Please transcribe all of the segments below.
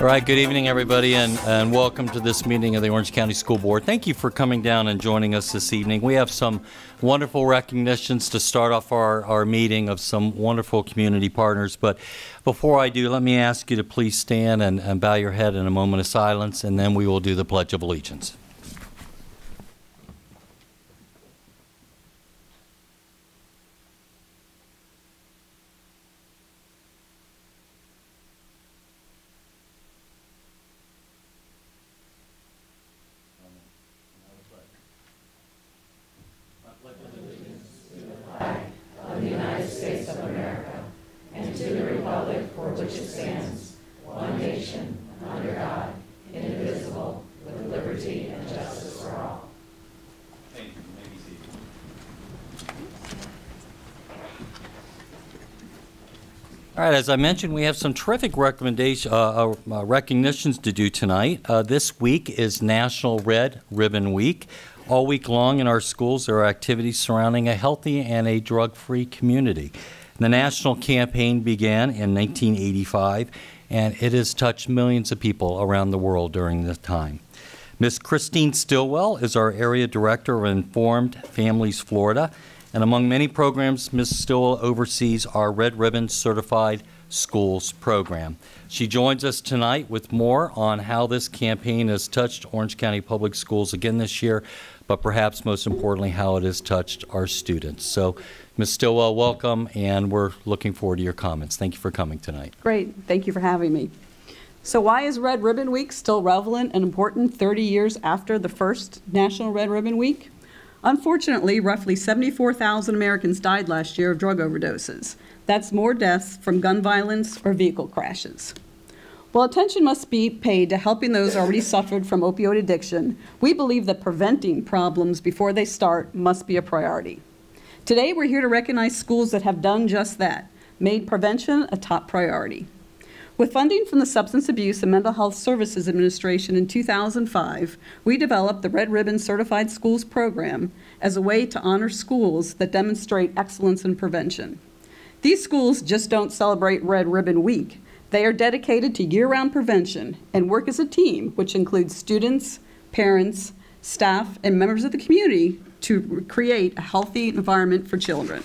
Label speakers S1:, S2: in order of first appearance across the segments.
S1: All right, good evening, everybody, and, and welcome to this meeting of the Orange County School Board. Thank you for coming down and joining us this evening. We have some wonderful recognitions to start off our, our meeting of some wonderful community partners. But before I do, let me ask you to please stand and, and bow your head in a moment of silence, and then we will do the Pledge of Allegiance. As I mentioned, we have some terrific recommendation, uh, uh, uh, recognitions to do tonight. Uh, this week is National Red Ribbon Week. All week long in our schools, there are activities surrounding a healthy and a drug-free community. The national campaign began in 1985, and it has touched millions of people around the world during this time. Miss Christine Stillwell is our area director of Informed Families Florida. And among many programs, Ms. Stillwell oversees our Red Ribbon Certified Schools program. She joins us tonight with more on how this campaign has touched Orange County Public Schools again this year, but perhaps most importantly, how it has touched our students. So, Ms. Stillwell, welcome, and we're looking forward to your comments. Thank you for coming tonight.
S2: Great. Thank you for having me. So why is Red Ribbon Week still relevant and important 30 years after the first National Red Ribbon Week? Unfortunately, roughly 74,000 Americans died last year of drug overdoses. That's more deaths from gun violence or vehicle crashes. While attention must be paid to helping those already suffered from opioid addiction, we believe that preventing problems before they start must be a priority. Today, we're here to recognize schools that have done just that, made prevention a top priority. With funding from the Substance Abuse and Mental Health Services Administration in 2005, we developed the Red Ribbon Certified Schools program as a way to honor schools that demonstrate excellence in prevention. These schools just don't celebrate Red Ribbon Week. They are dedicated to year-round prevention and work as a team, which includes students, parents, staff, and members of the community to create a healthy environment for children.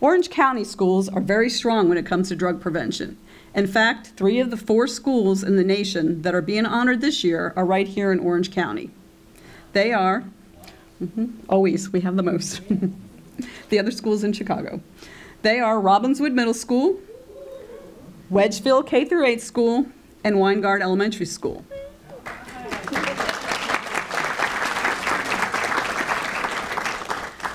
S2: Orange County schools are very strong when it comes to drug prevention. In fact, three of the four schools in the nation that are being honored this year are right here in Orange County. They are, mm -hmm, always, we have the most. the other schools in Chicago. They are Robinswood Middle School, Wedgefield K through 8 School, and Winegard Elementary School.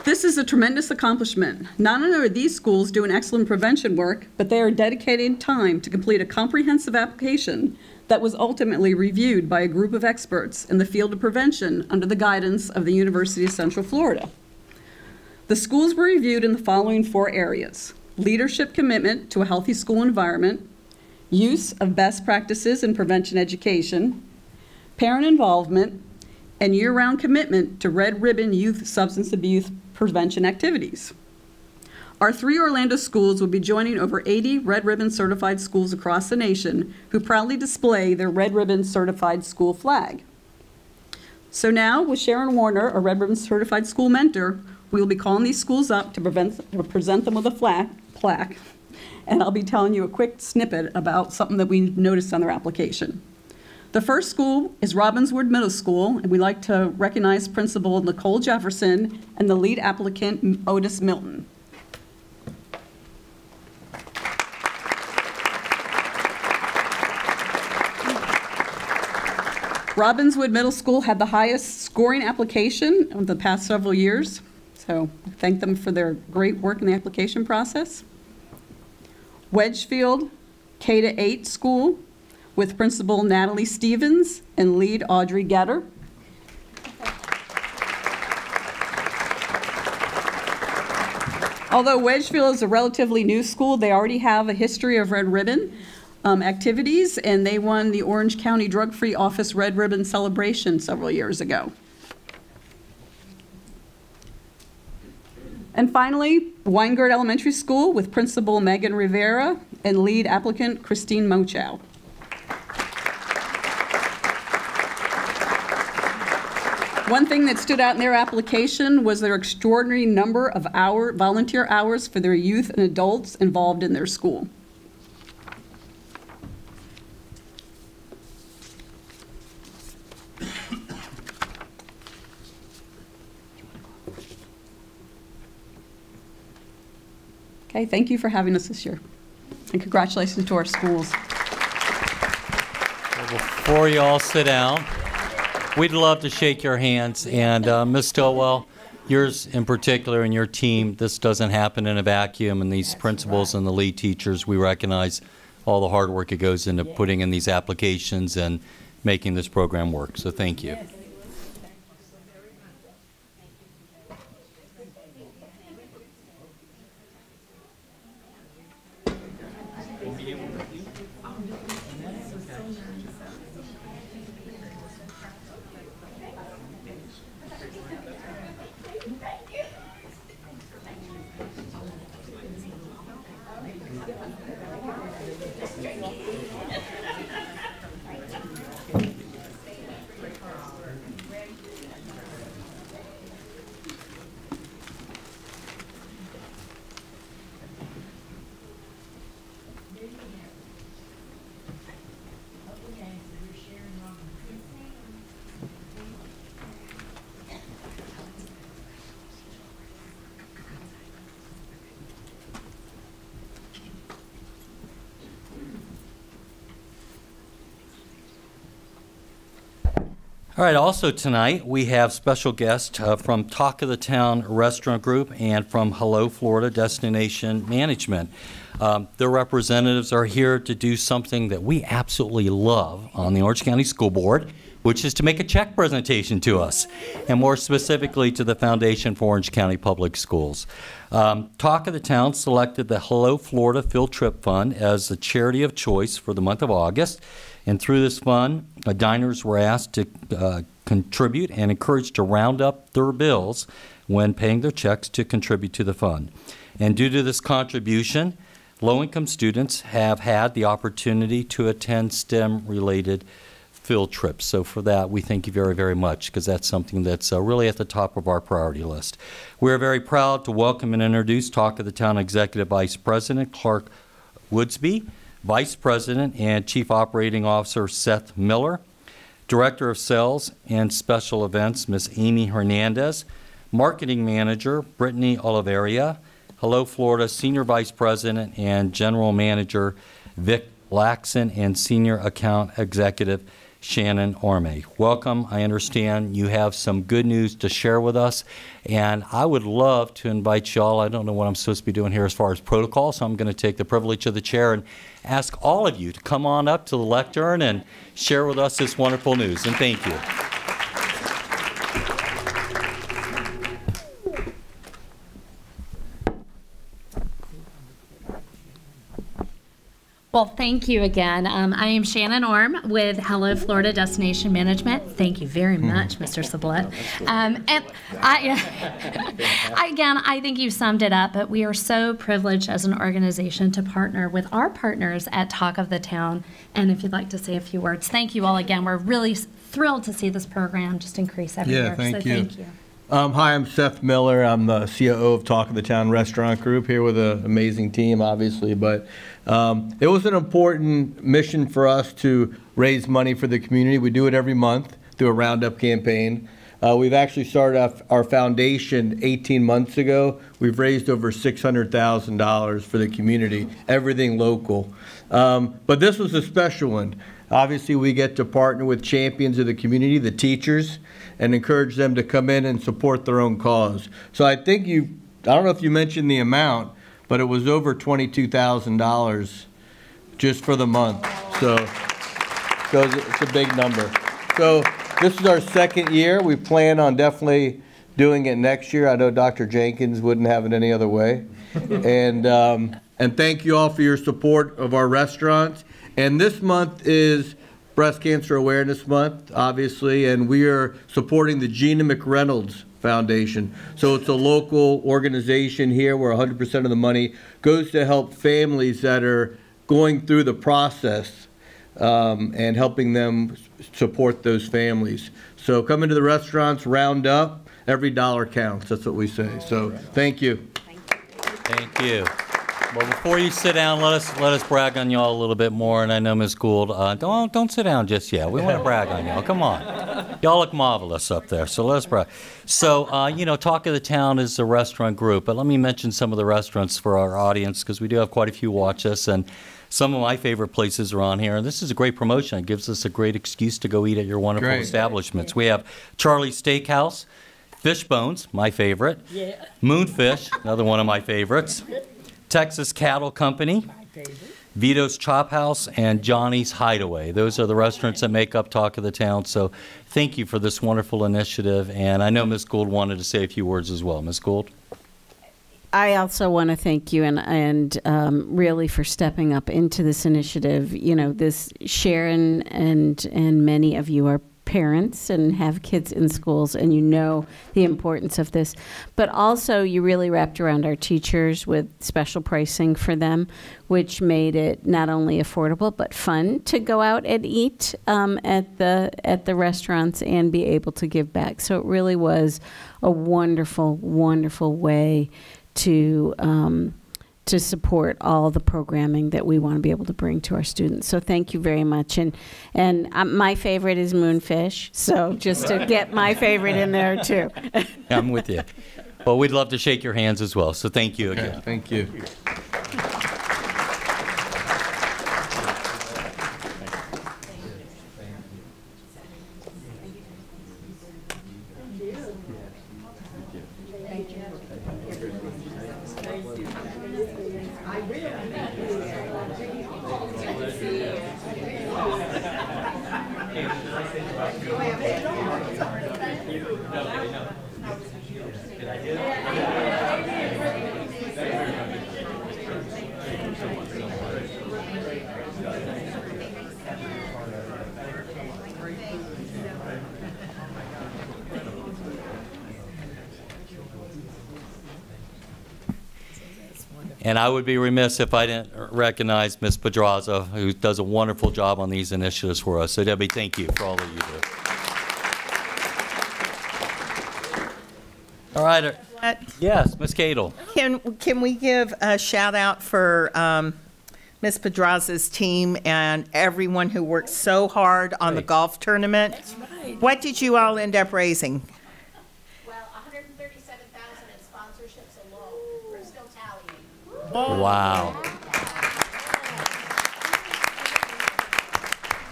S2: This is a tremendous accomplishment. Not only are these schools doing excellent prevention work, but they are dedicating time to complete a comprehensive application that was ultimately reviewed by a group of experts in the field of prevention under the guidance of the University of Central Florida. The schools were reviewed in the following four areas. Leadership commitment to a healthy school environment, use of best practices in prevention education, parent involvement, and year-round commitment to Red Ribbon Youth Substance Abuse prevention activities. Our three Orlando schools will be joining over 80 Red Ribbon certified schools across the nation who proudly display their Red Ribbon certified school flag. So now, with Sharon Warner, a Red Ribbon certified school mentor, we will be calling these schools up to, prevent, to present them with a plaque, and I'll be telling you a quick snippet about something that we noticed on their application. The first school is Robinswood Middle School, and we'd like to recognize Principal Nicole Jefferson and the lead applicant, Otis Milton. Robinswood Middle School had the highest scoring application of the past several years, so thank them for their great work in the application process. Wedgefield K-8 School with Principal Natalie Stevens and lead Audrey Getter. Although Wedgefield is a relatively new school, they already have a history of Red Ribbon um, activities, and they won the Orange County Drug Free Office Red Ribbon Celebration several years ago. And finally, Winegard Elementary School with Principal Megan Rivera and lead applicant Christine Mochow. One thing that stood out in their application was their extraordinary number of hour, volunteer hours for their youth and adults involved in their school. Okay, thank you for having us this year. And congratulations to our schools.
S1: Before you all sit down, we'd love to shake your hands. And uh, Ms. Stillwell, yours in particular and your team, this doesn't happen in a vacuum. And these principals and the lead teachers, we recognize all the hard work that goes into putting in these applications and making this program work. So thank you. All right, also tonight, we have special guests uh, from Talk of the Town Restaurant Group and from Hello Florida Destination Management. Um, Their representatives are here to do something that we absolutely love on the Orange County School Board, which is to make a check presentation to us, and more specifically to the Foundation for Orange County Public Schools. Um, Talk of the Town selected the Hello Florida Field Trip Fund as the charity of choice for the month of August. And through this fund, uh, diners were asked to uh, contribute and encouraged to round up their bills when paying their checks to contribute to the fund. And due to this contribution, low income students have had the opportunity to attend STEM related field trips. So, for that, we thank you very, very much because that's something that's uh, really at the top of our priority list. We're very proud to welcome and introduce Talk of the Town Executive Vice President Clark Woodsby. Vice President and Chief Operating Officer Seth Miller, Director of Sales and Special Events Ms. Amy Hernandez, Marketing Manager Brittany Oliveria, Hello Florida Senior Vice President and General Manager Vic Laxon, and Senior Account Executive Shannon Orme. Welcome. I understand you have some good news to share with us, and I would love to invite y'all. I don't know what I'm supposed to be doing here as far as protocol, so I'm going to take the privilege of the chair and ask all of you to come on up to the lectern and share with us this wonderful news. And thank you.
S3: Well, thank you again. Um, I am Shannon Orm with Hello Florida Destination Management. Thank you very much, Mr. Sublette. Um, and I, again, I think you summed it up, but we are so privileged as an organization to partner with our partners at Talk of the Town. And if you'd like to say a few words, thank you all again. We're really thrilled to see this program just increase every
S4: Yeah,
S3: year.
S4: thank
S3: so
S4: you.
S3: thank you.
S4: Um, hi, I'm Seth Miller. I'm the COO of Talk of the Town Restaurant Group here with an amazing team, obviously. But um, it was an important mission for us to raise money for the community. We do it every month through a Roundup campaign. Uh, we've actually started off our foundation 18 months ago. We've raised over $600,000 for the community, everything local. Um, but this was a special one. Obviously, we get to partner with champions of the community, the teachers, and encourage them to come in and support their own cause. So I think you, I don't know if you mentioned the amount, but it was over $22,000 just for the month. So, so it's a big number. So this is our second year. We plan on definitely doing it next year. I know Dr. Jenkins wouldn't have it any other way. And, um, and thank you all for your support of our restaurants. And this month is Breast Cancer Awareness Month, obviously, and we are supporting the Gina McReynolds Foundation. So it's a local organization here where 100% of the money goes to help families that are going through the process um, and helping them support those families. So come into the restaurants, round up, every dollar counts, that's what we say. So, thank you.
S1: Thank you. Well, before you sit down, let us, let us brag on y'all a little bit more, and I know Ms. Gould, uh, don't, don't sit down just yet. We want to brag on y'all, come on. Y'all look marvelous up there, so let us brag. So, uh, you know, Talk of the Town is a restaurant group, but let me mention some of the restaurants for our audience, because we do have quite a few watch us, and some of my favorite places are on here, and this is a great promotion. It gives us a great excuse to go eat at your wonderful
S4: Great.
S1: establishments. We have Charlie's Steakhouse, Fish Bones, my favorite. Yeah. Moonfish, another one of my favorites. Texas Cattle Company. Vito's Chop House and Johnny's Hideaway. Those are the restaurants that make up Talk of the Town. So thank you for this wonderful initiative. And I know Ms. Gould wanted to say a few words as well. Ms. Gould?
S5: I also want to thank you and and um, really for stepping up into this initiative. You know, this Sharon and and many of you are parents and have kids in schools, and you know the importance of this. But also, you really wrapped around our teachers with special pricing for them, which made it not only affordable but fun to go out and eat um, at the at the restaurants and be able to give back. So it really was a wonderful, wonderful way to um, to support all the programming that we want to be able to bring to our students. So thank you very much. And and um, my favorite is Moonfish. So just to get my favorite in there too.
S1: I'm with you. Well, we'd love to shake your hands as well. So thank you
S4: Okay,
S1: again.
S4: Thank you.
S1: And I would be remiss if I didn't recognize Ms. Pedraza, who does a wonderful job on these initiatives for us. So Debbie, thank you for all that you do. All right. uh, Yes, Ms. Cadle.
S6: Can, can we give a shout out for um, Ms. Pedraza's team and everyone who worked so hard on the golf tournament? What did you all end up raising?
S7: Well, 137,000 in sponsorships alone. We're still tallying.
S1: Wow.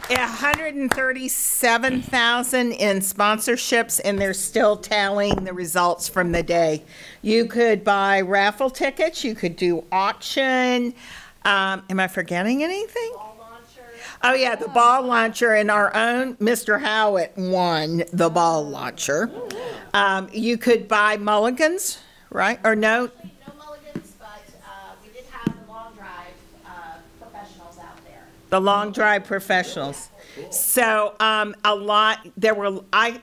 S6: 137,000 in sponsorships, and they're still tallying the results from the day. You could buy raffle tickets, you could do auction. Um, Am I forgetting anything? Oh, yeah, the ball launcher, and our own Mr. Howitt won the ball launcher. Um, You could buy mulligans, right? Or no?
S7: No mulligans, but uh, we did have the long drive uh, professionals out there.
S6: The long drive professionals. So, um, a lot, there were, I,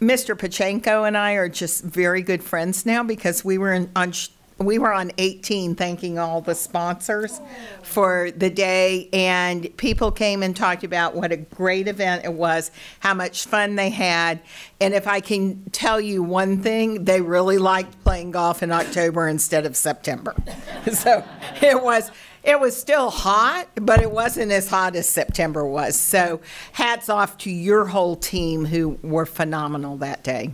S6: Mr. Pachenko and I are just very good friends now because we were in, on, we were on 18 thanking all the sponsors for the day. And people came and talked about what a great event it was, how much fun they had. And if I can tell you one thing, they really liked playing golf in October instead of September. So it was, it was still hot, but it wasn't as hot as September was. So hats off to your whole team who were phenomenal that day.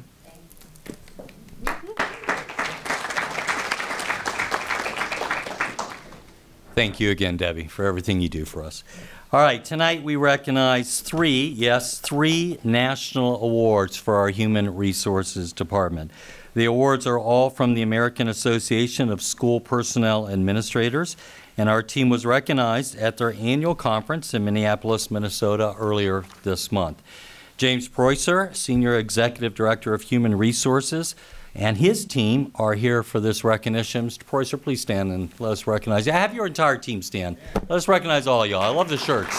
S1: Thank you again, Debbie, for everything you do for us. All right, tonight we recognize three, yes, three national awards for our Human Resources Department. The awards are all from the American Association of School Personnel Administrators, and our team was recognized at their annual conference in Minneapolis, Minnesota earlier this month. James Preußer, Senior Executive Director of Human Resources, and his team are here for this recognition. Mr. Preußer, please stand and let us recognize you. Have your entire team stand. Let us recognize all y'all. I love the shirts.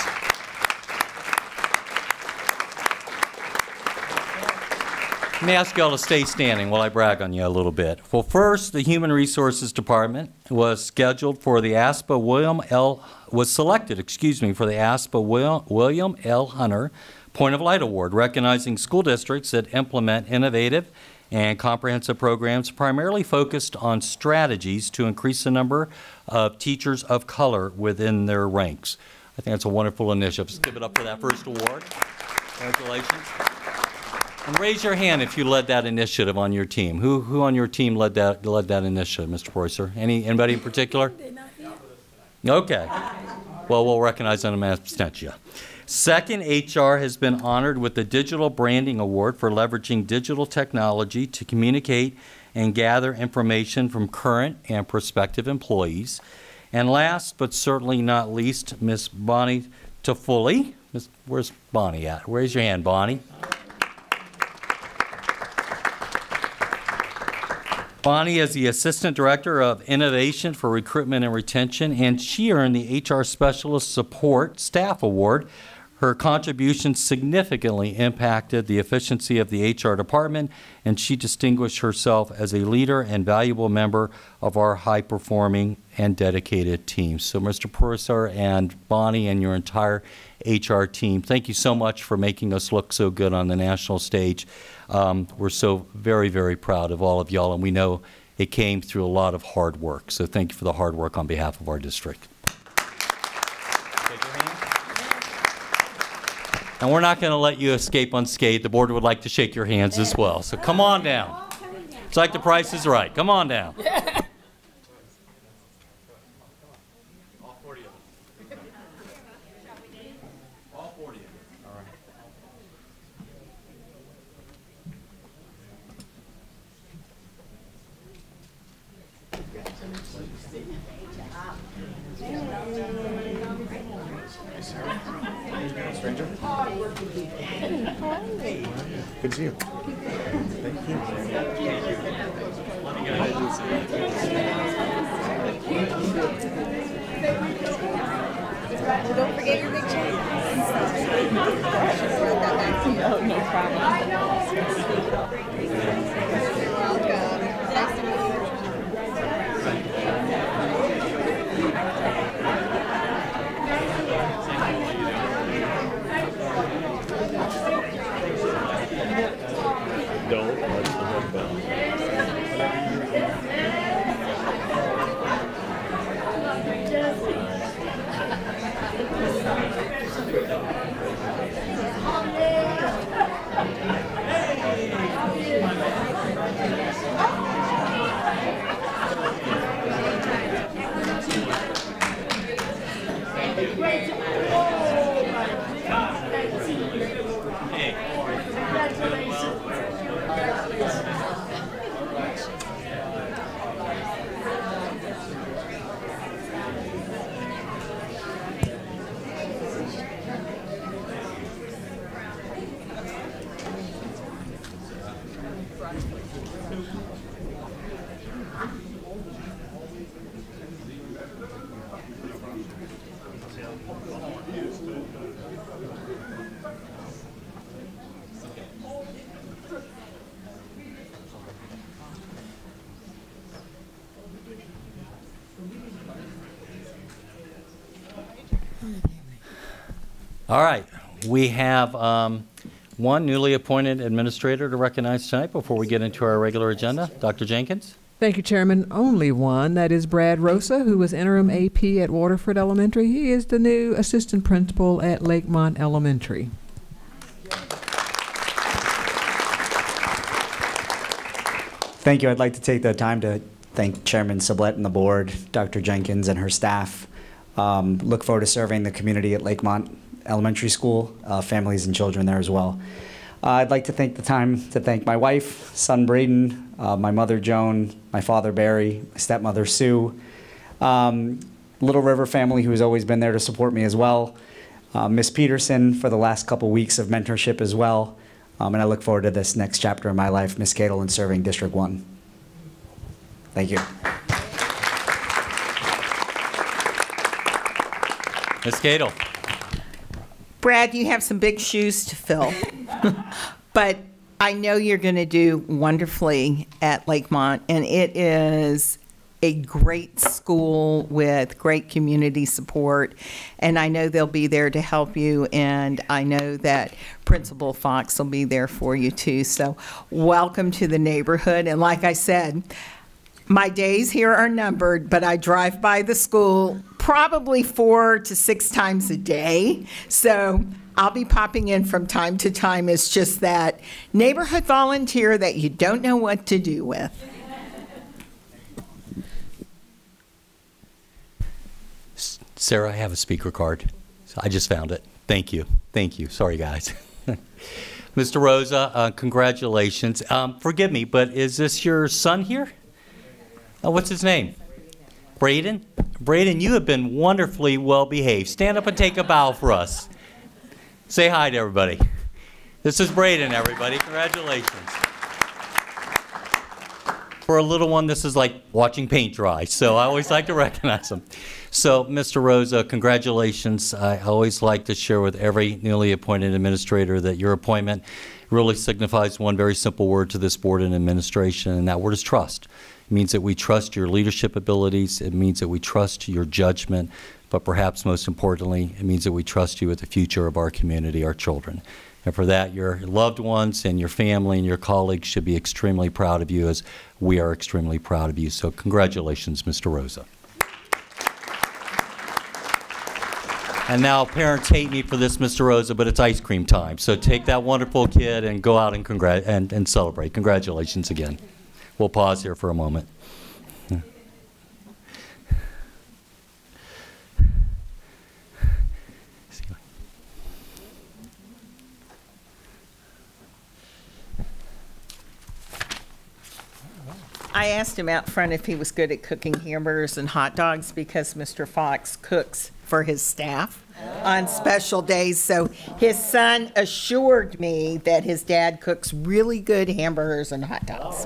S1: Let me ask y'all to stay standing while I brag on you a little bit. Well, first, the Human Resources Department was scheduled for the ASPA William L. was selected, excuse me, for the ASPA Wil- William L. Hunter Point of Light Award, recognizing school districts that implement innovative and comprehensive programs primarily focused on strategies to increase the number of teachers of color within their ranks. I think that's a wonderful initiative. Let's give it up for that first award. Congratulations. And raise your hand if you led that initiative on your team. Who, who on your team led that, led that initiative, Mr. Preußer? Any, anybody in particular? Okay. Well, we'll recognize them as absentia. Second, HR has been honored with the Digital Branding Award for leveraging digital technology to communicate and gather information from current and prospective employees. And last, but certainly not least, Miss Bonnie Toffoli. Miss, where's Bonnie at? Raise your hand, Bonnie. Bonnie is the Assistant Director of Innovation for Recruitment and Retention, and she earned the HR Specialist Support Staff Award. Her contributions significantly impacted the efficiency of the HR department, and she distinguished herself as a leader and valuable member of our high-performing and dedicated team. So, Mr. Purser and Bonnie and your entire HR team, thank you so much for making us look so good on the national stage. Um, we're so very, very proud of all of y'all, and we know it came through a lot of hard work. So thank you for the hard work on behalf of our district. And we're not going to let you escape unscathed. The board would like to shake your hands as well. So come on down. It's like the price is right. Come on down. All right. We have um, one newly appointed administrator to recognize tonight before we get into our regular agenda. Dr. Jenkins?
S8: Thank you, Chairman. Only one. That is Brad Rosa, who was interim AP at Waterford Elementary. He is the new assistant principal at Lakemont Elementary.
S9: Thank you. I'd like to take the time to thank Chairman Sublette and the board, Dr. Jenkins and her staff. Um, look forward to serving the community at Lakemont Elementary School, uh, families and children there as well. Uh, I'd like to take the time to thank my wife, son Braden, uh, my mother Joan, my father Barry, my stepmother Sue, um, Little River family who's always been there to support me as well, uh, Miss Peterson for the last couple weeks of mentorship as well, um, and I look forward to this next chapter in my life, Miss Cadle, and serving District 1. Thank you.
S1: Ms. Cato?
S6: Brad, you have some big shoes to fill, but I know you're going to do wonderfully at Lakemont, and it is a great school with great community support, and I know they'll be there to help you, and I know that Principal Fox will be there for you too. So, welcome to the neighborhood, and like I said, my days here are numbered, but I drive by the school probably four to six times a day. So I'll be popping in from time to time. It's just that neighborhood volunteer that you don't know what to do with.
S1: Sarah, I have a speaker card. I just found it. Thank you. Thank you. Sorry, guys. Mr. Rosa, uh, congratulations. Um, forgive me, but is this your son here? What's his name? Braden? Braden, you have been wonderfully well behaved. Stand up and take a bow for us. Say hi to everybody. This is Braden, everybody. Congratulations. For a little one, this is like watching paint dry, so I always like to recognize them. So, Mr. Rosa, congratulations. I always like to share with every newly appointed administrator that your appointment really signifies one very simple word to this board and administration, and that word is trust. It means that we trust your leadership abilities. It means that we trust your judgment. But perhaps most importantly, it means that we trust you with the future of our community, our children. And for that, your loved ones and your family and your colleagues should be extremely proud of you as we are extremely proud of you. So congratulations, Mr. Rosa. And now parents hate me for this, Mr. Rosa, but it's ice cream time. So take that wonderful kid and go out and, congrat- and, and celebrate. Congratulations again. We'll pause here for a moment.
S6: I asked him out front if he was good at cooking hamburgers and hot dogs because Mr. Fox cooks for his staff on special days. So his son assured me that his dad cooks really good hamburgers and hot dogs.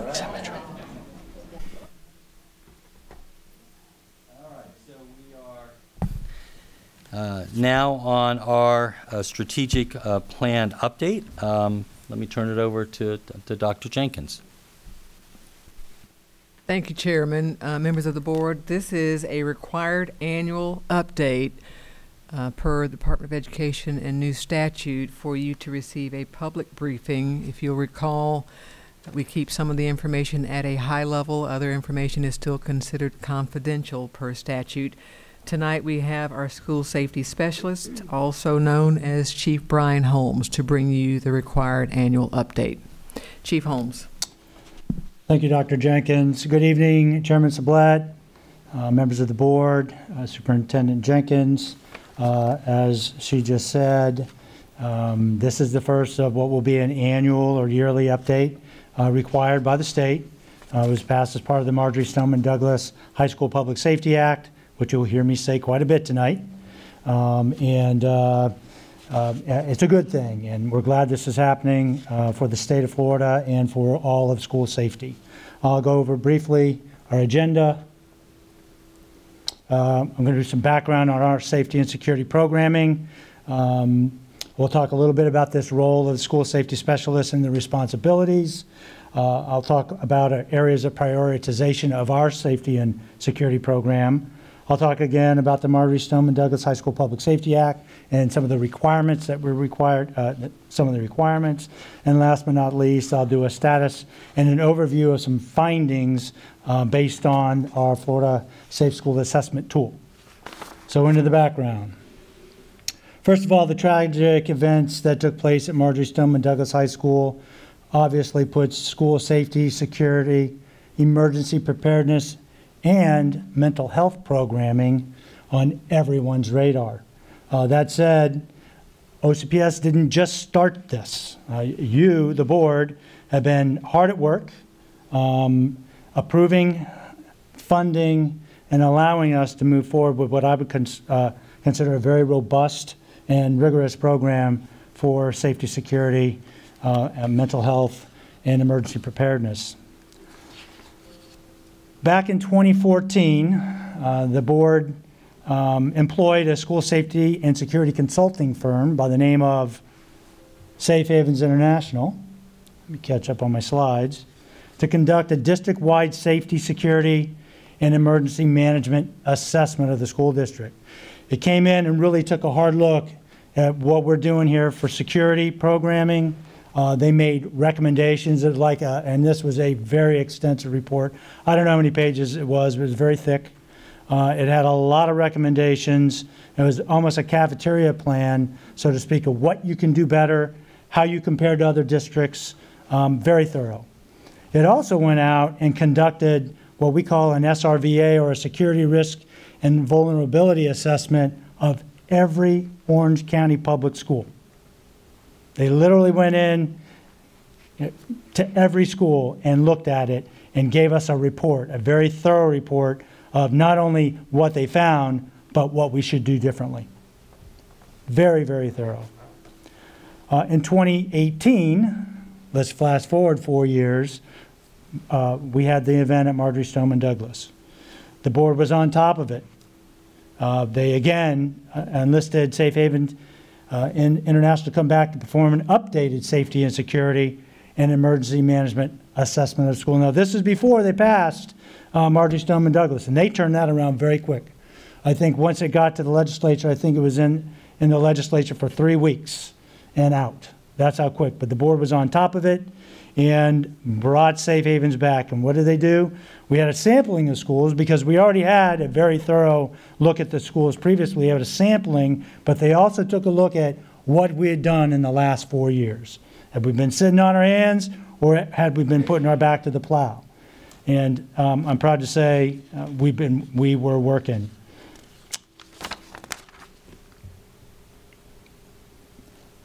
S1: Uh, Now on our uh, strategic uh, plan update, um, let me turn it over to to Dr. Jenkins.
S8: Thank you, Chairman, uh, members of the board. This is a required annual update uh, per the Department of Education and new statute for you to receive a public briefing. If you'll recall, we keep some of the information at a high level. Other information is still considered confidential per statute. Tonight we have our school safety specialist, also known as Chief Brian Holmes, to bring you the required annual update. Chief Holmes.
S10: Thank you, Dr. Jenkins. Good evening, Chairman Sublette, uh, members of the board, uh, Superintendent Jenkins. Uh, As she just said, um, this is the first of what will be an annual or yearly update uh, required by the state. Uh, It was passed as part of the Marjory Stoneman Douglas High School Public Safety Act, which you'll hear me say quite a bit tonight. Um, And uh, uh, It's a good thing, and we're glad this is happening uh, for the state of Florida and for all of school safety. I'll go over briefly our agenda. Uh, I'm going to do some background on our safety and security programming. Um, We'll talk a little bit about this role of the school safety specialist and the responsibilities. Uh, I'll talk about areas of prioritization of our safety and security program. I'll talk again about the Marjory Stoneman Douglas High School Public Safety Act and some of the requirements that were required, uh, some of the requirements. And last but not least, I'll do a status and an overview of some findings uh, based on our Florida Safe School Assessment Tool. So into the background. First of all, the tragic events that took place at Marjory Stoneman Douglas High School obviously puts school safety, security, emergency preparedness, and mental health programming on everyone's radar. Uh, that said, OCPS didn't just start this. Uh, you, the board, have been hard at work um, approving, funding, and allowing us to move forward with what I would cons- uh, consider a very robust and rigorous program for safety, security, uh, mental health, and emergency preparedness. Back in 2014, uh, the board um, employed a school safety and security consulting firm by the name of Safe Havens International. Let me catch up on my slides. To conduct a district wide safety, security, and emergency management assessment of the school district. It came in and really took a hard look at what we're doing here for security programming. Uh, They made recommendations like, a- and this was a very extensive report. I don't know how many pages it was, but it was very thick. Uh, It had a lot of recommendations. It was almost a cafeteria plan, so to speak, of what you can do better, how you compare to other districts, um, very thorough. It also went out and conducted what we call an SRVA, or a Security Risk and Vulnerability Assessment of every Orange County public school. They literally went in to every school and looked at it and gave us a report, a very thorough report of not only what they found, but what we should do differently. Very, very thorough. Uh, in 2018, let's flash forward four years, uh, we had the event at Marjory Stoneman Douglas. The board was on top of it. Uh, They again uh, enlisted Safe Haven uh, in- International to come back to perform an updated safety and security and emergency management assessment of school. Now, this is before they passed uh, Marjory Stoneman Douglas, and they turned that around very quick. I think once it got to the legislature, I think it was in, in the legislature for three weeks and out. That's how quick. But the board was on top of it and brought Safe Havens back. And what did they do? We had a sampling of schools because we already had a very thorough look at the schools previously. We had a sampling, but they also took a look at what we had done in the last four years. Have we been sitting on our hands or had we been putting our back to the plow? And um, I'm proud to say uh, we've been, we were working.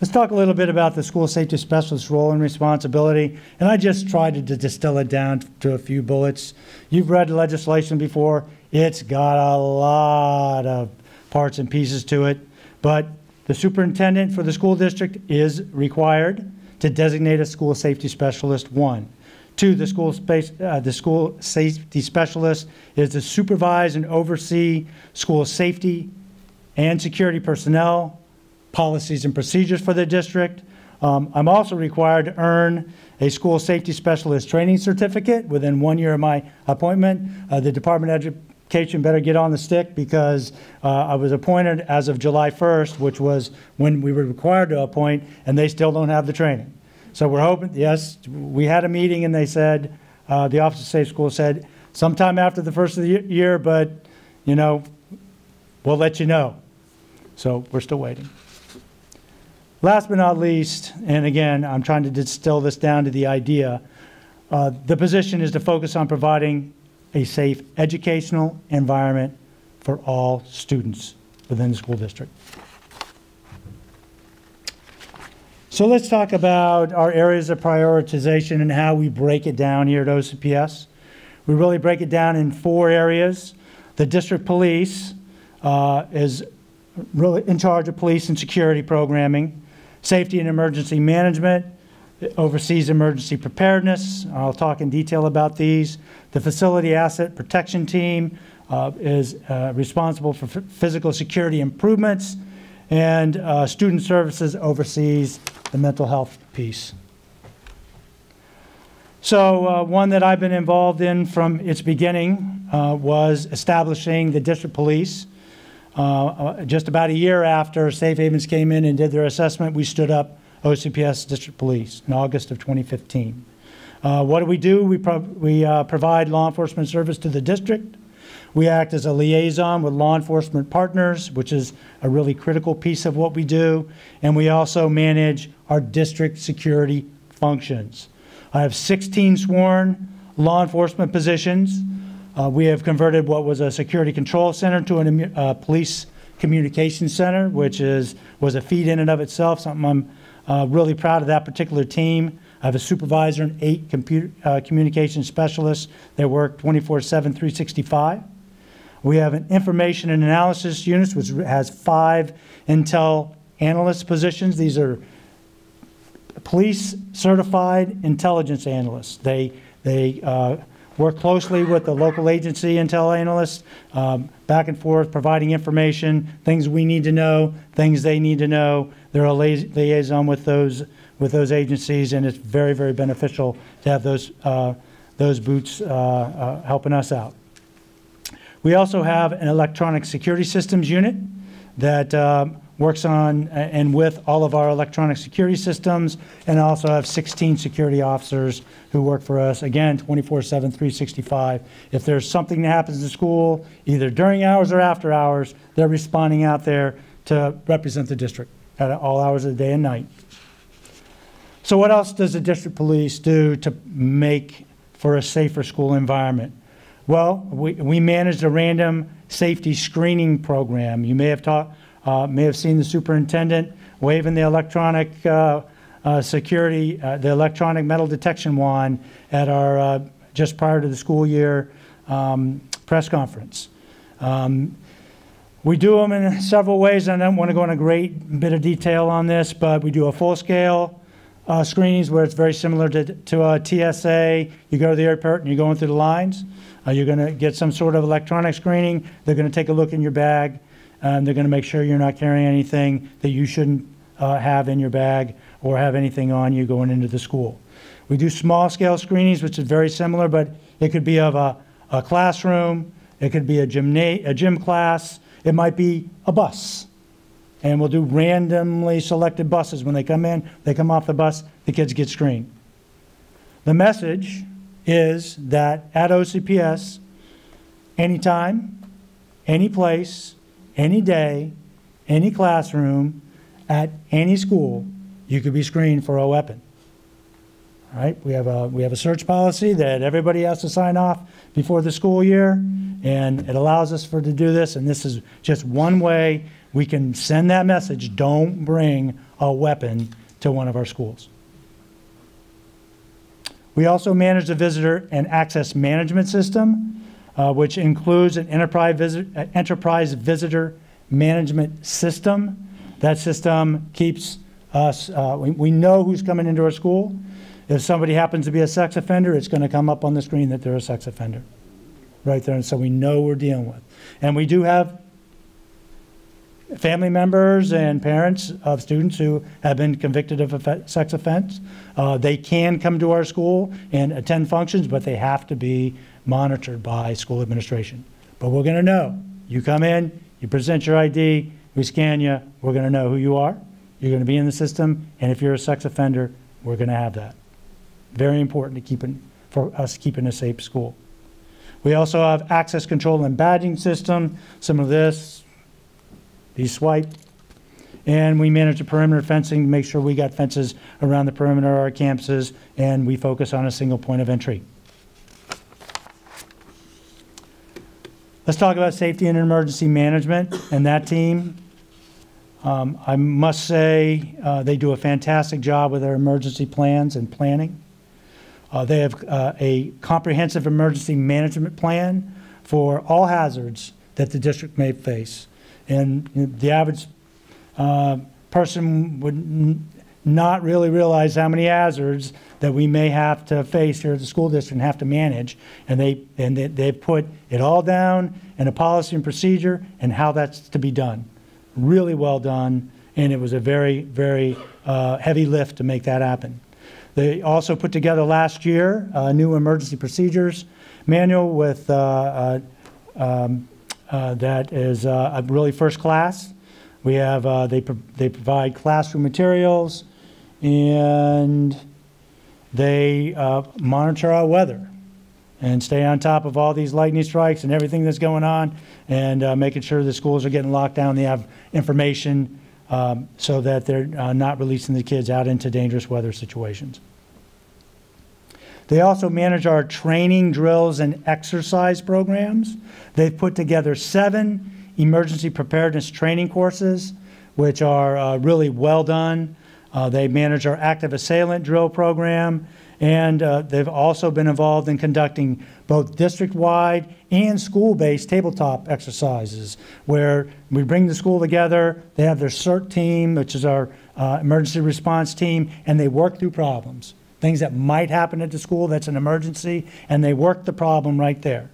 S10: Let's talk a little bit about the school safety specialist role and responsibility. And I just tried to distill it down to a few bullets. You've read the legislation before. It's got a lot of parts and pieces to it. But the superintendent for the school district is required to designate a school safety specialist, one. Two, the school space, uh, the school safety specialist is to supervise and oversee school safety and security personnel, policies and procedures for the district. Um, I'm also required to earn a school safety specialist training certificate within one year of my appointment. Uh, the Department of Education better get on the stick because uh, I was appointed as of July 1st, which was when we were required to appoint, and they still don't have the training. So we're hoping, yes, we had a meeting and they said, uh, the Office of Safe School said, sometime after the first of the year, but, you know, we'll let you know. So we're still waiting. Last but not least, and again, I'm trying to distill this down to the idea, uh, the position is to focus on providing a safe educational environment for all students within the school district. So let's talk about our areas of prioritization and how we break it down here at OCPS. We really break it down in four areas. The district police uh, is really in charge of police and security programming. Safety and emergency management oversees emergency preparedness. I'll talk in detail about these. The facility asset protection team uh, is uh, responsible for physical security improvements. And uh, student services oversees the mental health piece. So, uh, one that I've been involved in from its beginning uh, was establishing the district police. Uh, uh, just about a year after Safe Havens came in and did their assessment, we stood up OCPS District Police in August of 2015. Uh, what do we do? We, pro- we uh, provide law enforcement service to the district. We act as a liaison with law enforcement partners, which is a really critical piece of what we do. And we also manage our district security functions. I have 16 sworn law enforcement positions. Uh, we have converted what was a security control center to a uh, police communication center, which is was a feat in and of itself. Something I'm uh, really proud of that particular team. I have a supervisor and eight computer uh, communication specialists that work 24/7, 365. We have an information and analysis unit, which has five intel analyst positions. These are police certified intelligence analysts. They, they uh, work closely with the local agency intel analysts, um, back and forth, providing information, things we need to know, things they need to know. They're a lia- liaison with those, with those agencies, and it's very, very beneficial to have those, uh, those boots uh, uh, helping us out. We also have an electronic security systems unit that um, works on uh, and with all of our electronic security systems, and also have 16 security officers who work for us, again, 24/7, 365. If there's something that happens in school, either during hours or after hours, they're responding out there to represent the district at all hours of the day and night. So what else does the district police do to make for a safer school environment? Well, we, we manage a random safety screening program. You may have taught, uh, may have seen the superintendent waving the electronic, uh, uh, security, uh, the electronic metal detection wand at our, just prior to the school year, um, press conference. Um, we do them in several ways. I don't want to go in a great bit of detail on this, but we do a full-scale uh, screenings where it's very similar to, to a TSA. You go to the airport and you're going through the lines. Uh, you're going to get some sort of electronic screening. They're going to take a look in your bag, and they're going to make sure you're not carrying anything that you shouldn't uh, have in your bag or have anything on you going into the school. We do small-scale screenings, which is very similar, but it could be of a, a classroom, it could be a gymna- a gym class, it might be a bus. And we'll do randomly selected buses. When they come in, they come off the bus, the kids get screened. The message is that at OCPS, anytime, any place, any day, any classroom, at any school, you could be screened for a weapon. All right, we have a, we have a search policy that everybody has to sign off before the school year, and it allows us for to do this, and this is just one way we can send that message, don't bring a weapon to one of our schools. We also manage the visitor and access management system, uh, which includes an enterprise, visit, uh, enterprise visitor management system. That system keeps us, uh, we, we know who's coming into our school. If somebody happens to be a sex offender, it's going to come up on the screen that they're a sex offender right there. And so we know we're dealing with. And we do have family members and parents of students who have been convicted of a sex offense. Uh, they can come to our school and attend functions, but they have to be monitored by school administration. But we're going to know. You come in, you present your ID, we scan you, we're going to know who you are. You're going to be in the system, and if you're a sex offender, we're going to have that. Very important to keep it, for us keeping a safe school. We also have access control and badging system. Some of this, these swipe. And we manage the perimeter fencing to make sure we got fences around the perimeter of our campuses, and we focus on a single point of entry. Let's talk about safety and emergency management and that team. Um, I must say, uh, they do a fantastic job with their emergency plans and planning. Uh, They have uh, a comprehensive emergency management plan for all hazards that the district may face. And the average uh, person would not really realize how many hazards that we may have to face here at the school district and have to manage. And they, and they- they've put it all down in a policy and procedure and how that's to be done. Really well done, and it was a very, very uh, heavy lift to make that happen. They also put together last year a new emergency procedures manual with, uh, uh, um, uh, that is uh, really first class. We have, uh, they, pro- they provide classroom materials and they uh, monitor our weather and stay on top of all these lightning strikes and everything that's going on and uh, making sure the schools are getting locked down. They have information um, so that they're uh, not releasing the kids out into dangerous weather situations. They also manage our training, drills, and exercise programs. They've put together seven emergency preparedness training courses, which are uh, really well done. Uh, they manage our active assailant drill program, and uh, they've also been involved in conducting both district-wide and school-based tabletop exercises, where we bring the school together. They have their CERT team, which is our uh, emergency response team, and they work through problems, things that might happen at the school that's an emergency, and they work the problem right there.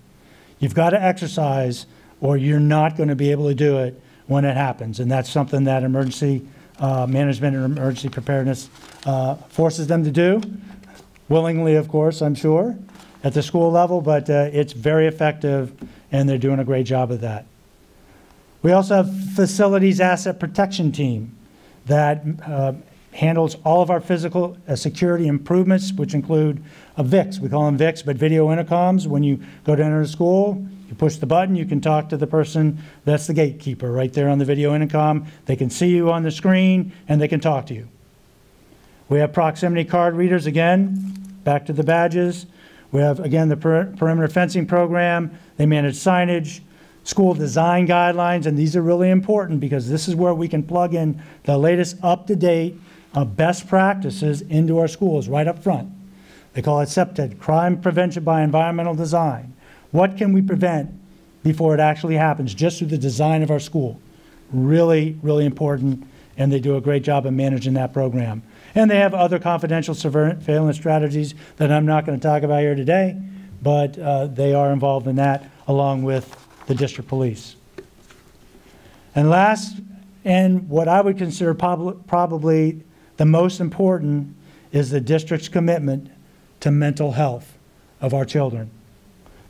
S10: You've got to exercise, or you're not going to be able to do it when it happens, and that's something that emergency uh, management and emergency preparedness uh, forces them to do willingly, of course, I'm sure, at the school level, but uh, it's very effective and they're doing a great job of that. We also have Facilities Asset Protection Team that uh, handles all of our physical uh, security improvements, which include a VIX. We call them VIX, but video intercoms. When you go to enter the school, you push the button, you can talk to the person that's the gatekeeper right there on the video intercom. They can see you on the screen and they can talk to you. We have proximity card readers again, back to the badges. We have, again, the per- perimeter fencing program. They manage signage, school design guidelines, and these are really important because this is where we can plug in the latest up-to-date uh, best practices into our schools right up front. They call it CPTED, Crime Prevention by Environmental Design. What can we prevent before it actually happens, just through the design of our school? Really, really important, and they do a great job of managing that program. And they have other confidential surveillance strategies that I'm not going to talk about here today, but uh, they are involved in that along with the district police. And last, and what I would consider prob- probably the most important, is the district's commitment to mental health of our children.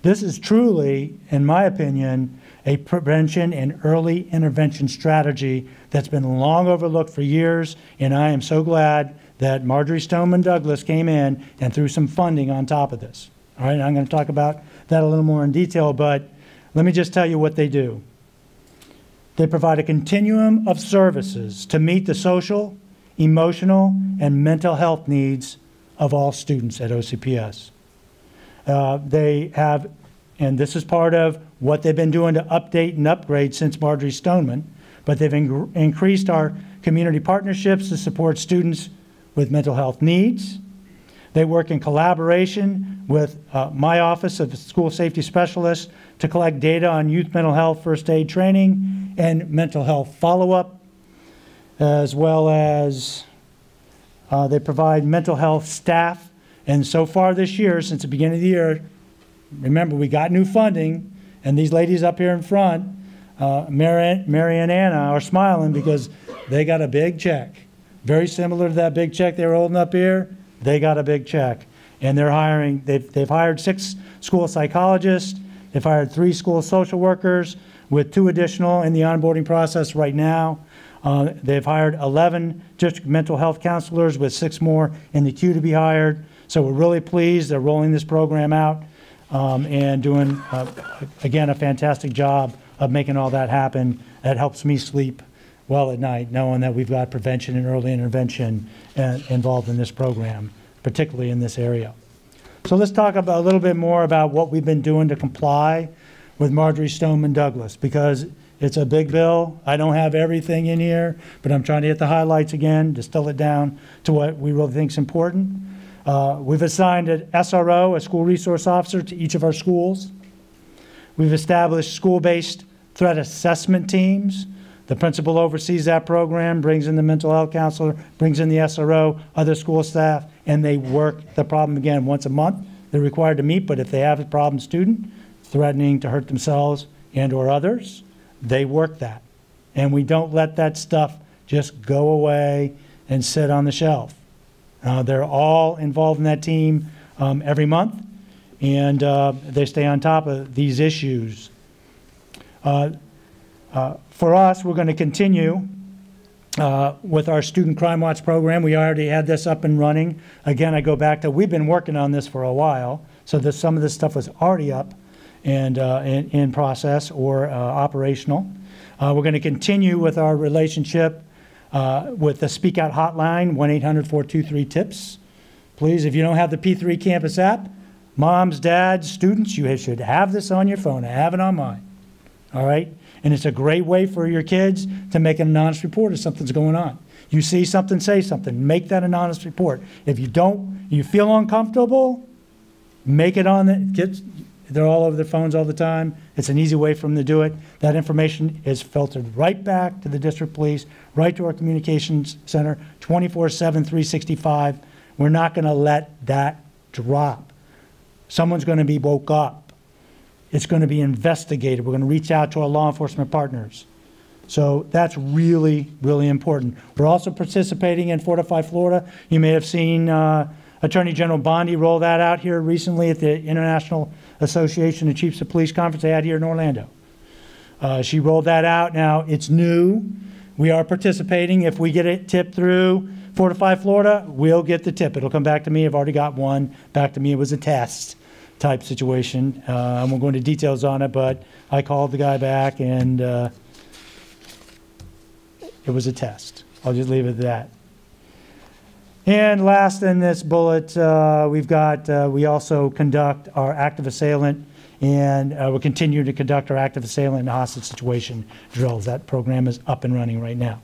S10: This is truly, in my opinion, a prevention and early intervention strategy that's been long overlooked for years, and I am so glad that Marjory Stoneman Douglas came in and threw some funding on top of this. All right, I'm going to talk about that a little more in detail, but let me just tell you what they do. They provide a continuum of services to meet the social, emotional, and mental health needs of all students at OCPS. Uh, they have, and this is part of what they've been doing to update and upgrade since Marjory Stoneman, but they've in- increased our community partnerships to support students with mental health needs. They work in collaboration with uh, my office of school safety specialist to collect data on youth mental health first aid training and mental health follow up, as well as uh, they provide mental health staff. And so far this year, since the beginning of the year, remember we got new funding, and these ladies up here in front, uh, Mary, Mary and Anna, are smiling because they got a big check. Very similar to that big check they were holding up here. They got a big check. And they're hiring, they've, they've hired six school psychologists, they've hired three school social workers, with two additional in the onboarding process right now. Uh, they've hired 11 district mental health counselors, with six more in the queue to be hired. So we're really pleased. They're rolling this program out um, and doing, uh, again, a fantastic job of making all that happen. That helps me sleep well at night, knowing that we've got prevention and early intervention uh, involved in this program, particularly in this area. So let's talk about a little bit more about what we've been doing to comply with Marjory Stoneman Douglas because it's a big bill. I don't have everything in here, but I'm trying to hit the highlights again, distill it down to what we really think is important. Uh, we've assigned an SRO, a school resource officer, to each of our schools. We've established school based threat assessment teams. The principal oversees that program, brings in the mental health counselor, brings in the SRO, other school staff, and they work the problem again once a month. They're required to meet, but if they have a problem student threatening to hurt themselves and or others, they work that. And we don't let that stuff just go away and sit on the shelf. Uh, they're all involved in that team um, every month, and uh, they stay on top of these issues. Uh, uh for us, we're going to continue uh, with our Student Crime Watch program. We already had this up and running. Again, I go back to we've been working on this for a while, so that some of this stuff was already up and in, in, process or operational. We're going to continue with our relationship uh, with the Speak Out hotline, 1 800 423 TIPS. Please, if you don't have the P3 Campus app, moms, dads, students, you should have this on your phone. I have it on mine. All right? And it's a great way for your kids to make an anonymous report if something's going on. You see something, say something. Make that anonymous report. If you don't, you feel uncomfortable, make it on the, get, they're all over their phones all the time. It's an easy way for them to do it. That information is filtered right back to the district police, right to our communications center, 24 7, 365. We're not going to let that drop. Someone's going to be woke up. It's going to be investigated. We're going to reach out to our law enforcement partners. So that's really, really important. We're also participating in Fortify Florida. You may have seen uh, Attorney General Bondi rolled that out here recently at the International Association of Chiefs of Police Conference they had here in Orlando. Uh, She rolled that out. Now, it's new. We are participating. If we get it tipped through Fortify Florida, we'll get the tip. It'll come back to me. I've already got one back to me. It was a test type situation. Uh, I won't go into details on it, but I called the guy back and uh, it was a test. I'll just leave it at that. And last in this bullet, uh, we've got, uh, we also conduct our active assailant, and uh, we'll continue to conduct our active assailant and hostage situation drills. That program is up and running right now.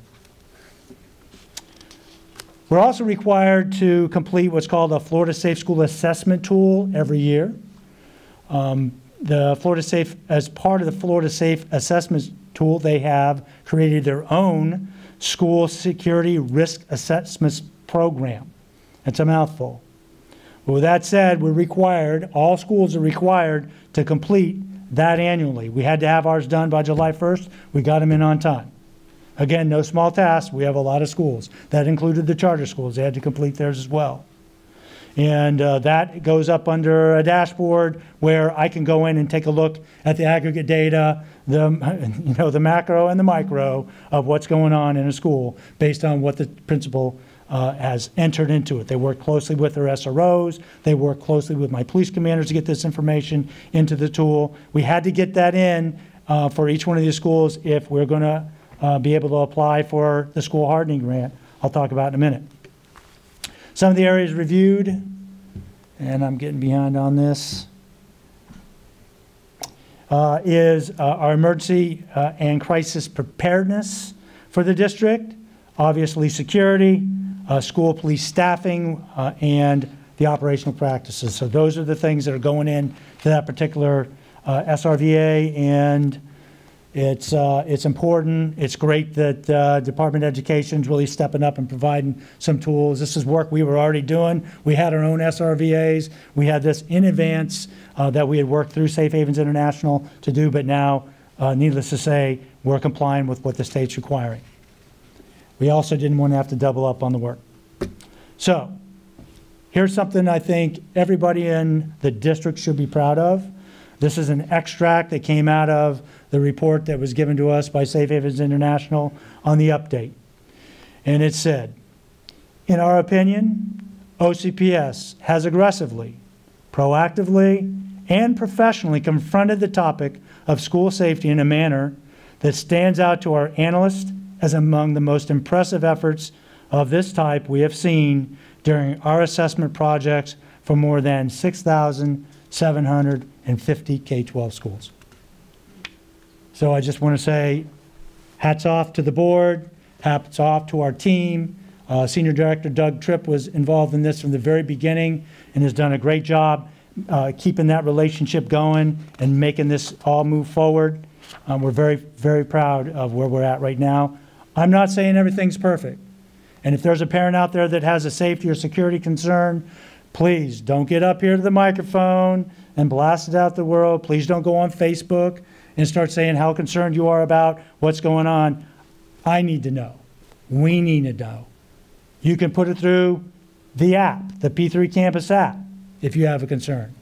S10: We're also required to complete what's called a Florida Safe School Assessment Tool every year. Um, The Florida Safe, as part of the Florida Safe Assessment Tool, they have created their own school security risk assessment program. It's a mouthful. But with that said, we're required, all schools are required to complete that annually. We had to have ours done by July 1st. We got them in on time. Again, no small task. We have a lot of schools. That included the charter schools. They had to complete theirs as well. And uh, that goes up under a dashboard where I can go in and take a look at the aggregate data, the, you know, the macro and the micro of what's going on in a school based on what the principal uh, has entered into it. They work closely with their SROs. They work closely with my police commanders to get this information into the tool. We had to get that in uh, for each one of these schools if we're going to uh, be able to apply for the school hardening grant. I'll talk about in a minute. Some of the areas reviewed, and I'm getting behind on this, uh, is uh, our emergency uh, and crisis preparedness for the district, obviously security, school police staffing, uh, and the operational practices. So those are the things that are going in to that particular uh, SRVA, and it's, uh, it's important. It's great that uh, Department of Education is really stepping up and providing some tools. This is work we were already doing. We had our own SRVAs. We had this in advance uh, that we had worked through Safe Havens International to do, but now, uh, needless to say, we're complying with what the state's requiring. We also didn't want to have to double up on the work. So, here's something I think everybody in the district should be proud of. This is an extract that came out of the report that was given to us by Safe Havens International on the update. And it said, in our opinion, OCPS has aggressively, proactively, and professionally confronted the topic of school safety in a manner that stands out to our analysts as among the most impressive efforts of this type we have seen during our assessment projects for more than 6,750 K-12 schools. So I just want to say hats off to the board, hats off to our team. Uh, Senior Director Doug Tripp was involved in this from the very beginning and has done a great job uh, keeping that relationship going and making this all move forward. Um, We're very, very proud of where we're at right now. I'm not saying everything's perfect. And if there's a parent out there that has a safety or security concern, please don't get up here to the microphone and blast it out the world. Please don't go on Facebook and start saying how concerned you are about what's going on. I need to know. We need to know. You can put it through the app, the P3 Campus app, if you have a concern.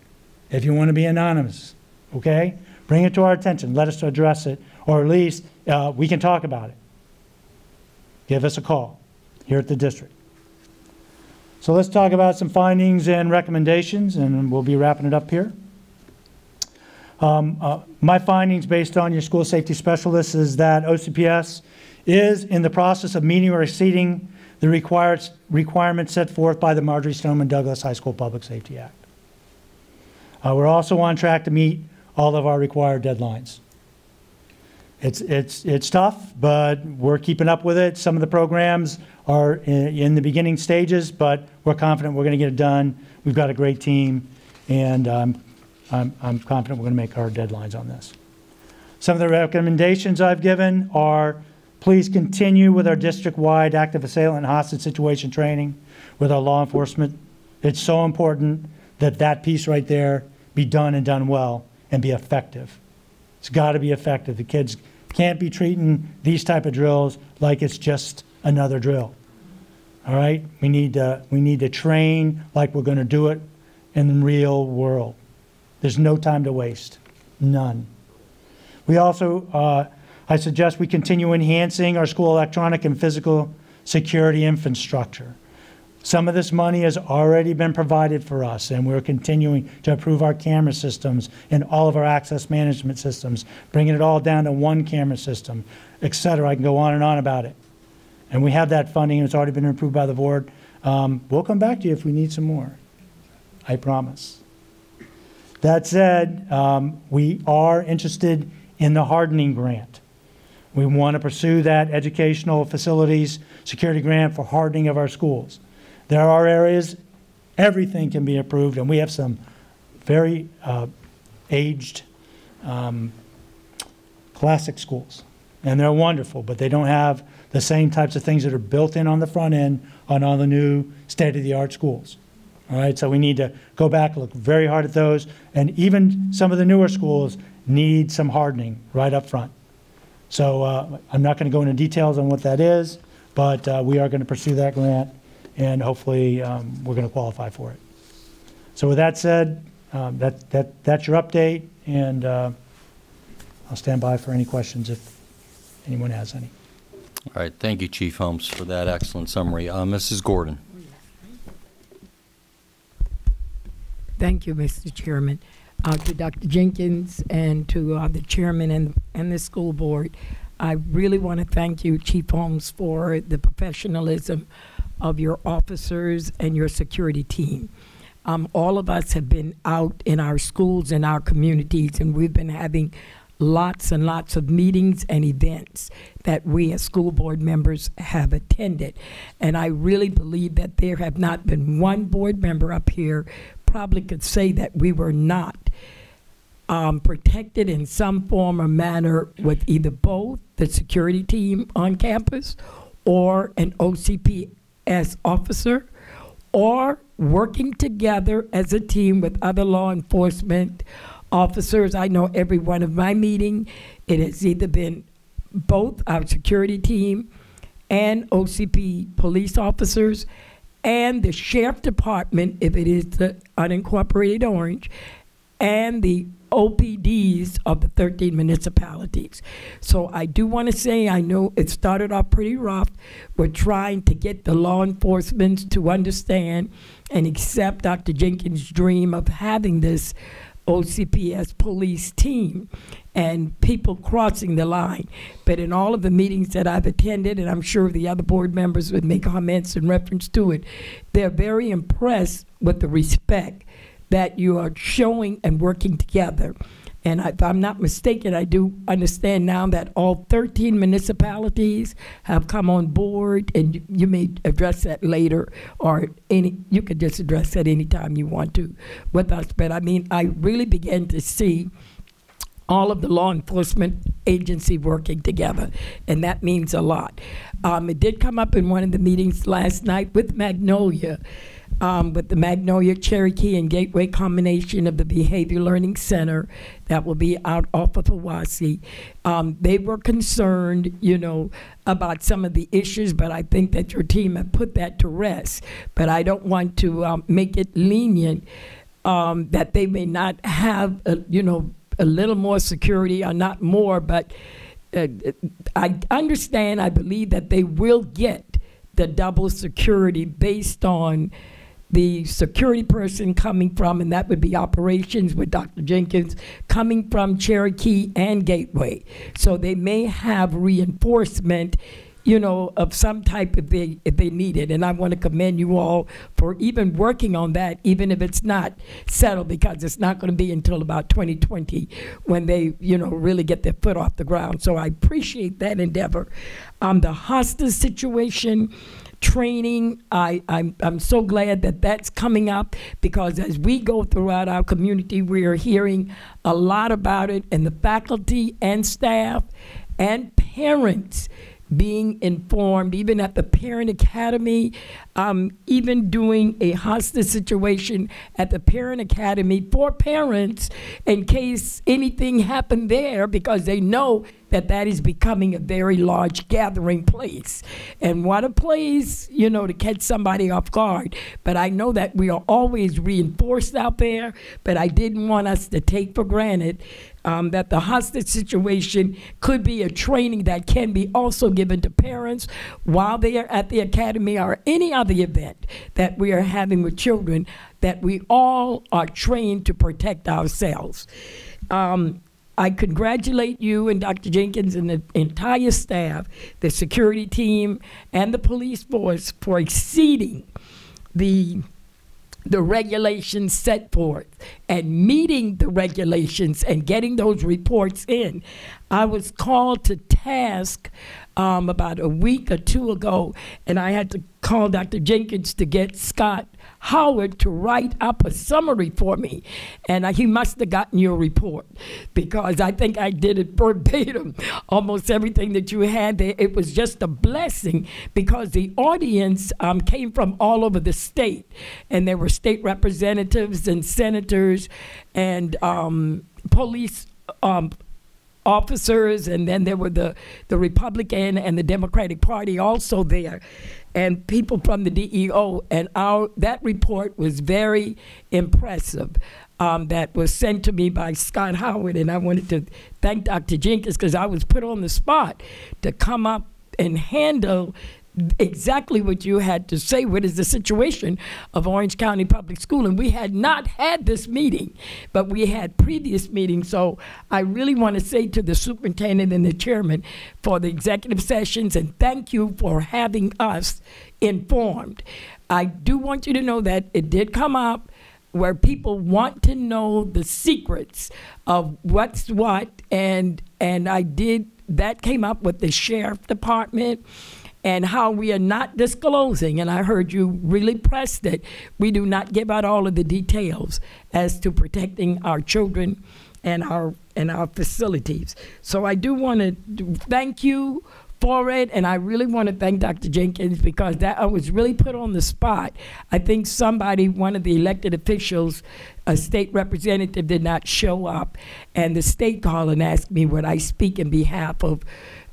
S10: If you want to be anonymous, okay? Bring it to our attention. Let us address it, or at least uh, we can talk about it. Give us a call here at the district. So let's talk about some findings and recommendations, and we'll be wrapping it up here. Um, uh, My findings, based on your school safety specialist, is that OCPS is in the process of meeting or exceeding the required, requirements set forth by the Marjory Stoneman Douglas High School Public Safety Act. Uh, We're also on track to meet all of our required deadlines. It's, it's, it's tough, but we're keeping up with it. Some of the programs are in, in the beginning stages, but we're confident we're going to get it done. We've got a great team, and um, I'm, I'm confident we're going to make our deadlines on this. Some of the recommendations I've given are, please continue with our district-wide active assailant and hostage situation training with our law enforcement. It's so important that that piece right there be done and done well and be effective. It's got to be effective. The kids can't be treating these type of drills like it's just another drill. All right? We need to, we need to train like we're going to do it in the real world. There's no time to waste. None. We also, uh, I suggest we continue enhancing our school electronic and physical security infrastructure. Some of this money has already been provided for us, and we're continuing to improve our camera systems and all of our access management systems, bringing it all down to one camera system, et cetera. I can go on and on about it. And we have that funding, and it's already been approved by the board. Um, We'll come back to you if we need some more. I promise. That said, um, we are interested in the hardening grant. We want to pursue that educational facilities security grant for hardening of our schools. There are areas, everything can be approved, and we have some very uh, aged um, classic schools. And they're wonderful, but they don't have the same types of things that are built in on the front end on all the new state-of-the-art schools. All right, so we need to go back, look very hard at those, and even some of the newer schools need some hardening right up front. So uh, I'm not going to go into details on what that is, but uh, we are going to pursue that grant, and hopefully um, we're going to qualify for it. So with that said, um, that, that, that's your update, and uh, I'll stand by for any questions if anyone has any.
S1: All right, thank you, Chief Holmes, for that excellent summary. Uh, Mrs. Gordon?
S11: Thank you, Mr. Chairman. Uh, to Dr. Jenkins and to uh, the chairman and, and the school board, I really want to thank you, Chief Holmes, for the professionalism of your officers and your security team. Um, all of us have been out in our schools and our communities, and we've been having lots and lots of meetings and events that we as school board members have attended. And I really believe that there have not been one board member up here probably could say that we were not um, protected in some form or manner with either both the security team on campus or an OCPS officer or working together as a team with other law enforcement officers. I know every one of my meeting, it has either been both our security team and OCP police officers and the sheriff department, if it is the unincorporated Orange, and the OPDs of the 13 municipalities. So I do want to say, I know it started off pretty rough. We're trying to get the law enforcement to understand and accept Dr. Jenkins' dream of having this OCPS police team and people crossing the line. But in all of the meetings that I've attended, and I'm sure the other board members would make comments in reference to it, they're very impressed with the respect that you are showing and working together. And if I'm not mistaken, I do understand now that all 13 municipalities have come on board, and you, you may address that later, or any you could just address that anytime you want to with us. But I mean, I really began to see all of the law enforcement agency working together, and that means a lot. Um, it did come up in one of the meetings last night with Magnolia um, with the Magnolia, Cherokee, and Gateway combination of the Behavior Learning Center that will be out off of Hiawassee. Um, they were concerned, you know, about some of the issues, but I think that your team have put that to rest. But I don't want to um, make it lenient um, that they may not have, a, you know, a little more security or not more, but uh, I understand, I believe that they will get the double security based on the security person coming from, and that would be operations with Dr. Jenkins, coming from Cherokee and Gateway. So they may have reinforcement you know, of some type if they if they need it. And I want to commend you all for even working on that, even if it's not settled, because it's not going to be until about 2020 when they, you know, really get their foot off the ground. So I appreciate that endeavor. Um, the hostage situation training. I, I'm, I'm so glad that that's coming up because as we go throughout our community, we are hearing a lot about it, and the faculty and staff and parents being informed, even at the Parent Academy, um, even doing a hostage situation at the Parent Academy for parents in case anything happened there because they know that that is becoming a very large gathering place. And what a place, you know, to catch somebody off guard. But I know that we are always reinforced out there, but I didn't want us to take for granted um, that the hostage situation could be a training that can be also given to parents while they are at the academy or any other event that we are having with children, that we all are trained to protect ourselves. Um, I congratulate you and Dr. Jenkins and the entire staff, the security team, and the police force for exceeding the the regulations set forth and meeting the regulations and getting those reports in. I was called to task um, about a week or two ago, and I had to call Dr. Jenkins to get Scott Howard to write up a summary for me. And he must have gotten your report because I think I did it verbatim, almost everything that you had there. It was just a blessing because the audience um, came from all over the state, and there were state representatives and senators and um, police um, officers, and then there were the, the Republican and the Democratic Party also there, and people from the DEO. And our that report was very impressive. Um, that was sent to me by Scott Howard, and I wanted to thank Dr. Jenkins because I was put on the spot to come up and handle exactly what you had to say. What is the situation of Orange County Public School? And we had not had this meeting, but we had previous meetings. So I really want to say to the superintendent and the chairman for the executive sessions and thank you for having us informed. I do want you to know that it did come up where people want to know the secrets of what's what and and I did that came up with the sheriff department and how we are not disclosing, and I heard you really pressed it, we do not give out all of the details as to protecting our children and our and our facilities. So I do want to thank you for it, and I really want to thank Dr. Jenkins because that I was really put on the spot. I think somebody, one of the elected officials, a state representative, did not show up, and the state called and asked me would I speak in behalf of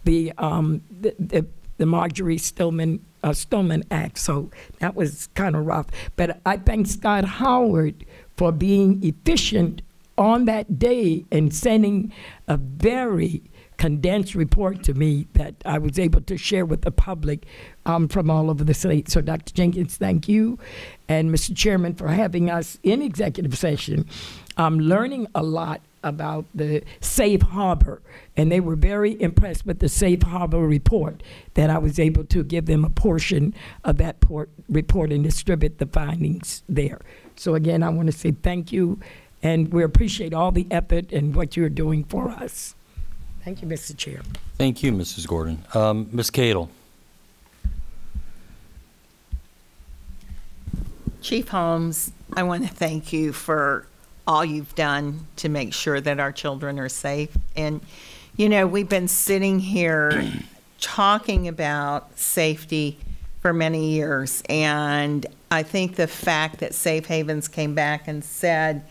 S11: the um, the, the the Marjory Stillman uh, Stillman Act. So that was kind of rough. But I thank Scott Howard for being efficient on that day and sending a very condensed report to me that I was able to share with the public um, from all over the state. So, Dr. Jenkins, thank you, and Mr. Chairman for having us in executive session. I'm learning a lot about the safe harbor, and they were very impressed with the safe harbor report that I was able to give them a portion of that port, report and distribute the findings there. So again, I want to say thank you, and we appreciate all the effort and what you're doing for us. Thank you, Mr. Chair.
S1: Thank you, Mrs. Gordon. Um, Ms. Cadle.
S6: Chief Holmes, I want to thank you for all you've done to make sure that our children are safe. And, you know, we've been sitting here talking about safety for many years. And I think the fact that Safe Havens came back and said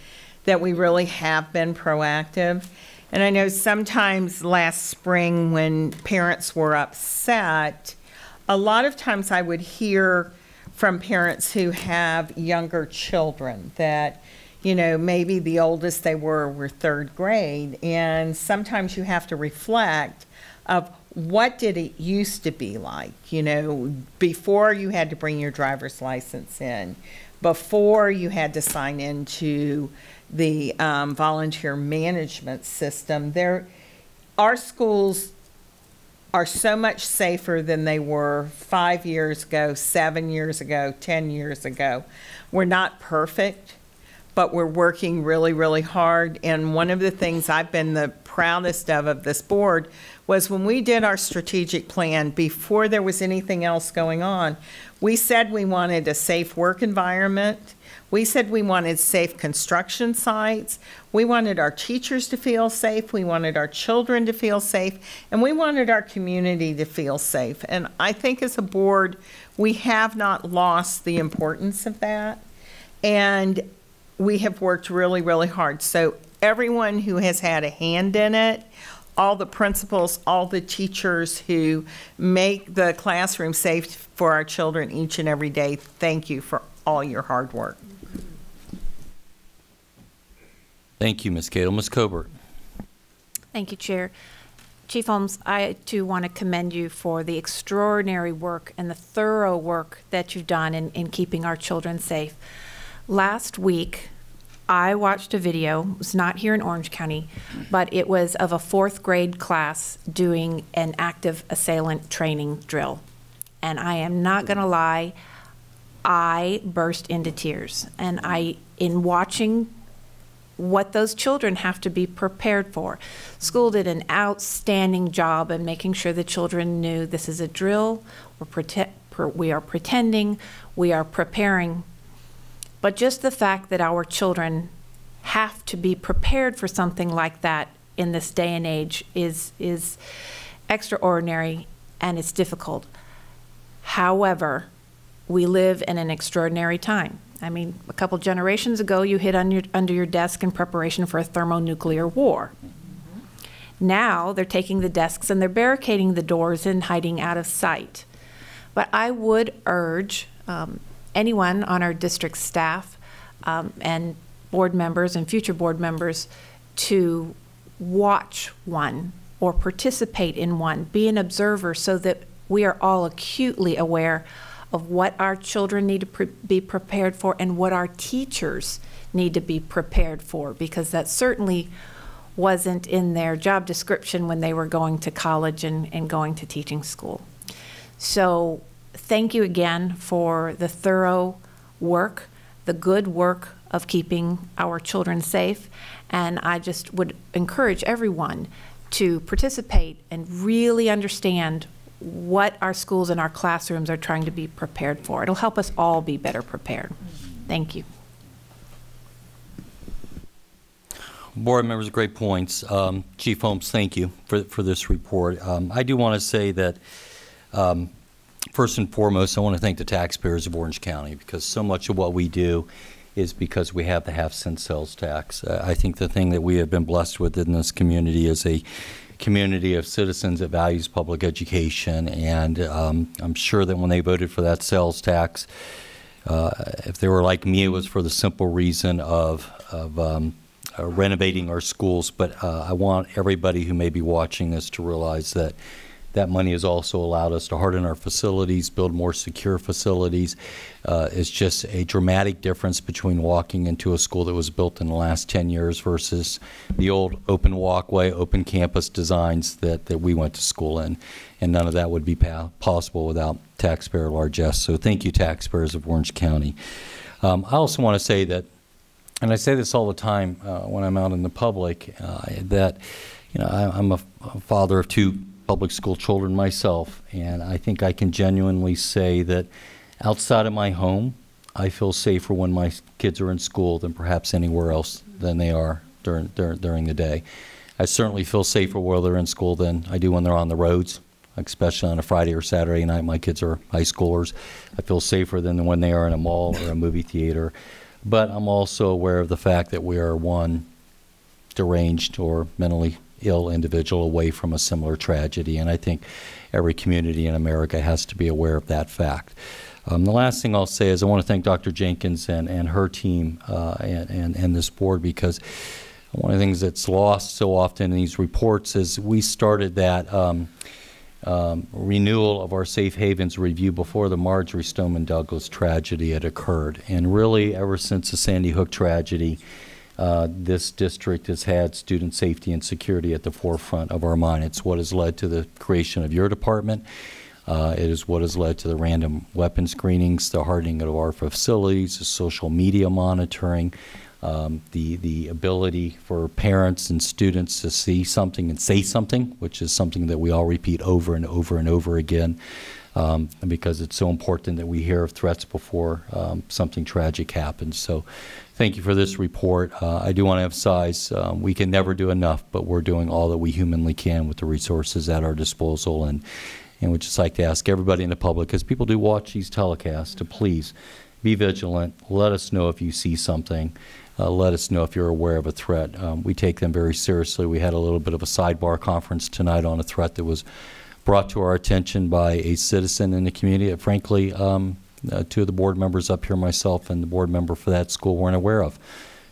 S6: that we really have been proactive. And I know sometimes last spring when parents were upset, a lot of times I would hear from parents who have younger children that you know, maybe the oldest they were were third grade. And sometimes you have to reflect of what did it used to be like, you know, before you had to bring your driver's license in, before you had to sign into the um, volunteer management system. There, our schools are so much safer than they were five years ago, seven years ago, 10 years ago. We're not perfect but we're working really, really hard. And one of the things I've been the proudest of of this board was when we did our strategic plan before there was anything else going on, we said we wanted a safe work environment. We said we wanted safe construction sites. We wanted our teachers to feel safe. We wanted our children to feel safe. And we wanted our community to feel safe. And I think as a board, we have not lost the importance of that. And we have worked really, really hard. So everyone who has had a hand in it, all the principals, all the teachers who make the classroom safe for our children each and every day. Thank you for all your hard work.
S1: Thank you, Ms. Cadle. Ms. Kobert.
S12: Thank you, Chair. Chief Holmes, I too want to commend you for the extraordinary work and the thorough work that you've done in, in keeping our children safe. Last week, I watched a video, it was not here in Orange County, but it was of a fourth grade class doing an active assailant training drill. And I am not going to lie, I burst into tears. And I, in watching what those children have to be prepared for. School did an outstanding job in making sure the children knew this is a drill, we're we are pretending, we are preparing. But just the fact that our children have to be prepared for something like that in this day and age is, is extraordinary and it's difficult. However, we live in an extraordinary time. I mean, a couple generations ago, you hid under, under your desk in preparation for a thermonuclear war. Now they're taking the desks and they're barricading the doors and hiding out of sight. But I would urge um, anyone on our district staff um, and board members and future board members to watch one or participate in one, be an observer so that we are all acutely aware of what our children need to pre- be prepared for and what our teachers need to be prepared for, because that certainly wasn't in their job description when they were going to college and, and going to teaching school. So, thank you again for the thorough work, the good work of keeping our children safe. And I just would encourage everyone to participate and really understand what our schools and our classrooms are trying to be prepared for. It'll help us all be better prepared. Thank you.
S1: Board members, great points. Um, Chief Holmes, thank you for, for this report. Um, I do want to say that, um, first and foremost, I want to thank the taxpayers of Orange County because so much of what we do is because we have the half cent sales tax. Uh, I think the thing that we have been blessed with in this community is a community of citizens that values public education, and um, I'm sure that when they voted for that sales tax, uh, if they were like me, it was for the simple reason of, of um, uh, renovating our schools. But uh, I want everybody who may be watching this to realize that that money has also allowed us to harden our facilities, build more secure facilities. Uh, it's just a dramatic difference between walking into a school that was built in the last 10 years versus the old open walkway, open campus designs that, that we went to school in. And none of that would be possible without taxpayer largesse. So thank you, taxpayers of Orange County. Um, I also want to say that, and I say this all the time uh, when I'm out in the public, uh, that you know I, I'm a, a father of two public school children myself, and I think I can genuinely say that outside of my home, I feel safer when my kids are in school than perhaps anywhere else than they are during, during, during the day. I certainly feel safer while they're in school than I do when they're on the roads, especially on a Friday or Saturday night. My kids are high schoolers. I feel safer than when they are in a mall or a movie theater. But I'm also aware of the fact that we are one deranged or mentally ill individual away from a similar tragedy. And I think every community in America has to be aware of that fact. Um, the last thing I'll say is I want to thank Dr. Jenkins and, and her team uh, and, and, and this board because one of the things that's lost so often in these reports is we started that um, um, renewal of our safe havens review before the Marjory Stoneman Douglas tragedy had occurred. And really, ever since the Sandy Hook tragedy, uh, this district has had student safety and security at the forefront of our mind. It's what has led to the creation of your department. Uh, it is what has led to the random weapon screenings, the hardening of our facilities, the social media monitoring, um, the the ability for parents and students to see something and say something, which is something that we all repeat over and over and over again, um, because it's so important that we hear of threats before um, something tragic happens. So, thank you for this report. Uh, I do want to emphasize um, we can never do enough, but we're doing all that we humanly can with the resources at our disposal. And, and we'd just like to ask everybody in the public, because people do watch these telecasts, to please be vigilant. Let us know if you see something. uh, let us know if you're aware of a threat. Um, we take them very seriously. We had a little bit of a sidebar conference tonight on a threat that was brought to our attention by a citizen in the community that frankly um, uh, two of the board members up here, myself and the board member for that school, weren't aware of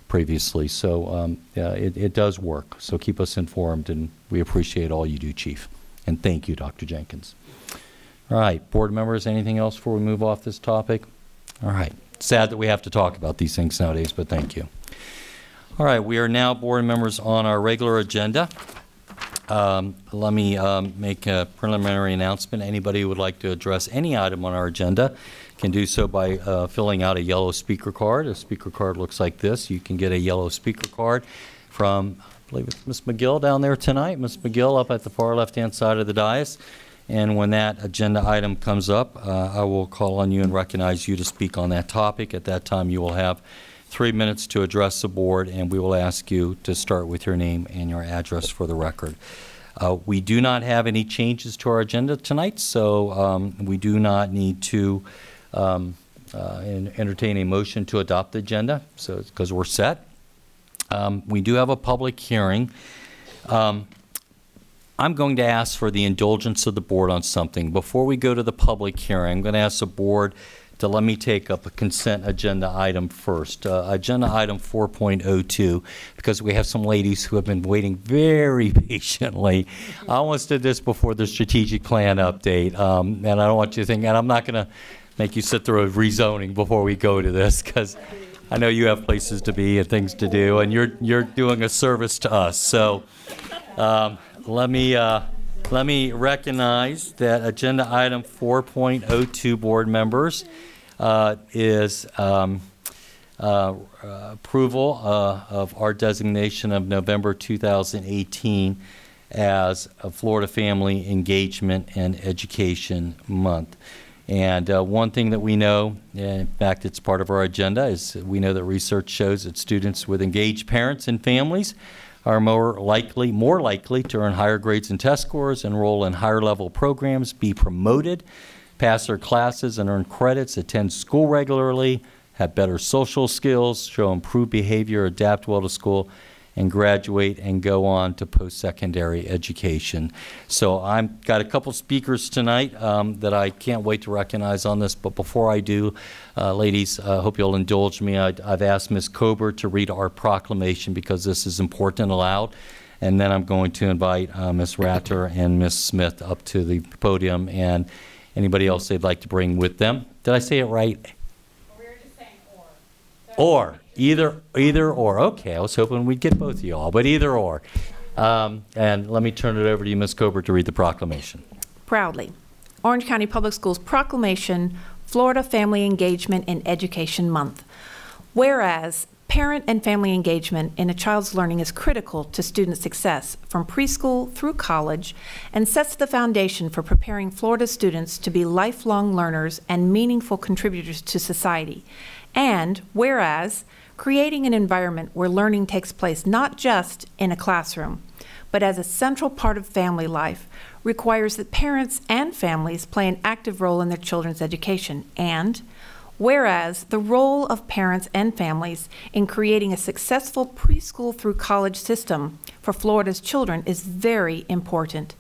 S1: previously. So um, it, it does work. So keep us informed, and we appreciate all you do, Chief. And thank you, Dr. Jenkins. All right, board members, anything else before we move off this topic? All right. Sad that we have to talk about these things nowadays, but thank you. All right, we are now board members on our regular agenda. Um, let me um, make a preliminary announcement. Anybody who would like to address any item on our agenda can do so by uh, filling out a yellow speaker card. A speaker card looks like this. You can get a yellow speaker card from, I believe it's Ms. McGill down there tonight. Ms. McGill up at the far left-hand side of the dais. And when that agenda item comes up, uh, I will call on you and recognize you to speak on that topic. At that time, you will have three minutes to address the board, and we will ask you to start with your name and your address for the record. Uh, we do not have any changes to our agenda tonight, so um, we do not need to um, uh, en- entertain a motion to adopt the agenda, so because we're set. Um, we do have a public hearing. Um, I'm going to ask for the indulgence of the board on something. Before we go to the public hearing, I'm going to ask the board to let me take up a consent agenda item first. Uh, Agenda item 4.02, because we have some ladies who have been waiting very patiently. I almost did this before the strategic plan update, um, and I don't want you to think, and I'm not going to make you sit through a rezoning before we go to this, because I know you have places to be and things to do, and you're, you're doing a service to us. So um, let me, uh, let me recognize that agenda item 4.02, board members, uh, is um, uh, approval uh, of our designation of November 2018 as a Florida Family Engagement and Education Month. And uh, one thing that we know, in fact, it's part of our agenda, is we know that research shows that students with engaged parents and families are more likely, more likely to earn higher grades and test scores, enroll in higher level programs, be promoted, pass their classes and earn credits, attend school regularly, have better social skills, show improved behavior, adapt well to school, and graduate and go on to post-secondary education. So I've got a couple speakers tonight um, that I can't wait to recognize on this, but before I do, uh, ladies, I uh, hope you'll indulge me. I, have asked Ms. Kobert to read our proclamation because this is important and loud. And then I'm going to invite uh, Ms. Ratter and Ms. Smith up to the podium and anybody else they'd like to bring with them. Did I say it right? Or, either, either or. Okay, I was hoping we'd get both of you all, but either or. Um, and let me turn it over to you, Ms. Kobert, to read the proclamation.
S12: Proudly. Orange County Public Schools Proclamation, Florida Family Engagement in Education Month. Whereas parent and family engagement in a child's learning is critical to student success from preschool through college and sets the foundation for preparing Florida students to be lifelong learners and meaningful contributors to society. And whereas creating an environment where learning takes place not just in a classroom, but as a central part of family life requires that parents and families play an active role in their children's education. And whereas the role of parents and families in creating a successful preschool through college system for Florida's children is very important.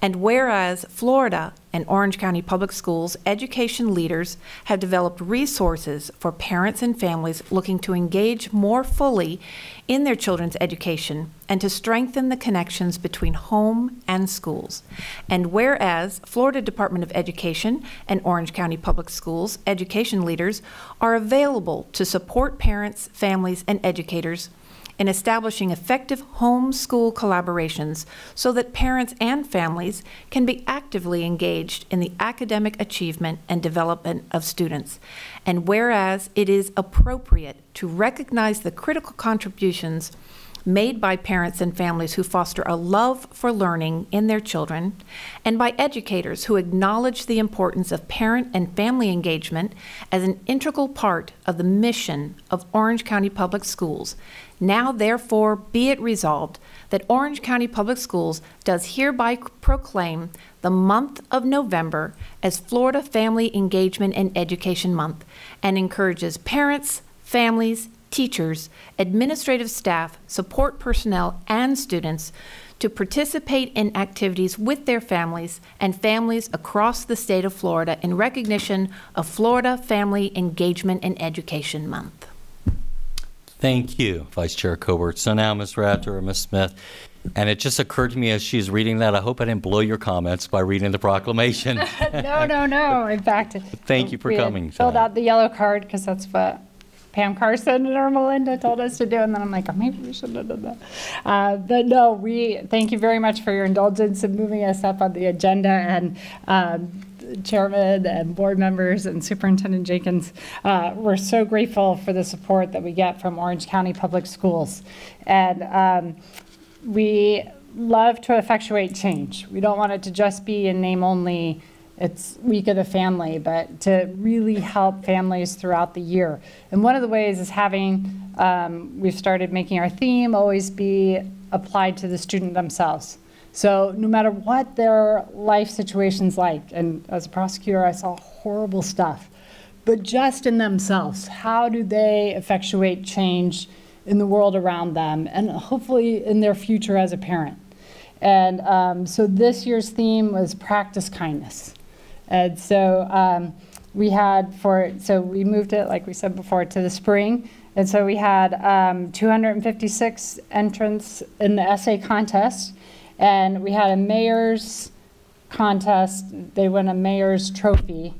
S12: And whereas Florida and Orange County Public Schools education leaders have developed resources for parents and families looking to engage more fully in their children's education and to strengthen the connections between home and schools. And whereas Florida Department of Education and Orange County Public Schools education leaders are available to support parents, families, and educators in establishing effective home school collaborations so that parents and families can be actively engaged in the academic achievement and development of students. And whereas it is appropriate to recognize the critical contributions made by parents and families who foster a love for learning in their children, and by educators who acknowledge the importance of parent and family engagement as an integral part of the mission of Orange County Public Schools. Now, therefore, be it resolved that Orange County Public Schools does hereby proclaim the month of November as Florida Family Engagement and Education Month and encourages parents, families, teachers, administrative staff, support personnel, and students to participate in activities with their families and families across the state of Florida in recognition of Florida Family Engagement and Education Month.
S1: Thank you, Vice Chair Kobert. So now, Ms. Raptor or Ms. Smith, and it just occurred to me as she's reading that, I hope I didn't blow your comments by reading the proclamation.
S13: no, no, no. In fact,
S1: Thank you for
S13: we
S1: coming.
S13: Filled out the yellow card because that's what Pam Carson or Melinda told us to do, and then I'm like, oh, maybe we should have done that. Uh, but no, we thank you very much for your indulgence in moving us up on the agenda, and um, chairman and board members and Superintendent Jenkins, uh, we're so grateful for the support that we get from Orange County Public Schools, and. Um, we love to effectuate change. We don't want it to just be in name only, it's week of the family, but to really help families throughout the year. And one of the ways is having, um, we've started making our theme always be applied to the student themselves. So no matter what their life situation's like, and as a prosecutor, I saw horrible stuff, but just in themselves, how do they effectuate change in the world around them and hopefully in their future as a parent? And um, so this year's theme was practice kindness. And so um, we had for, so we moved it, like we said before, to the spring. And so we had um, 256 entrants in the essay contest. And we had a mayor's contest. They won a mayor's trophy.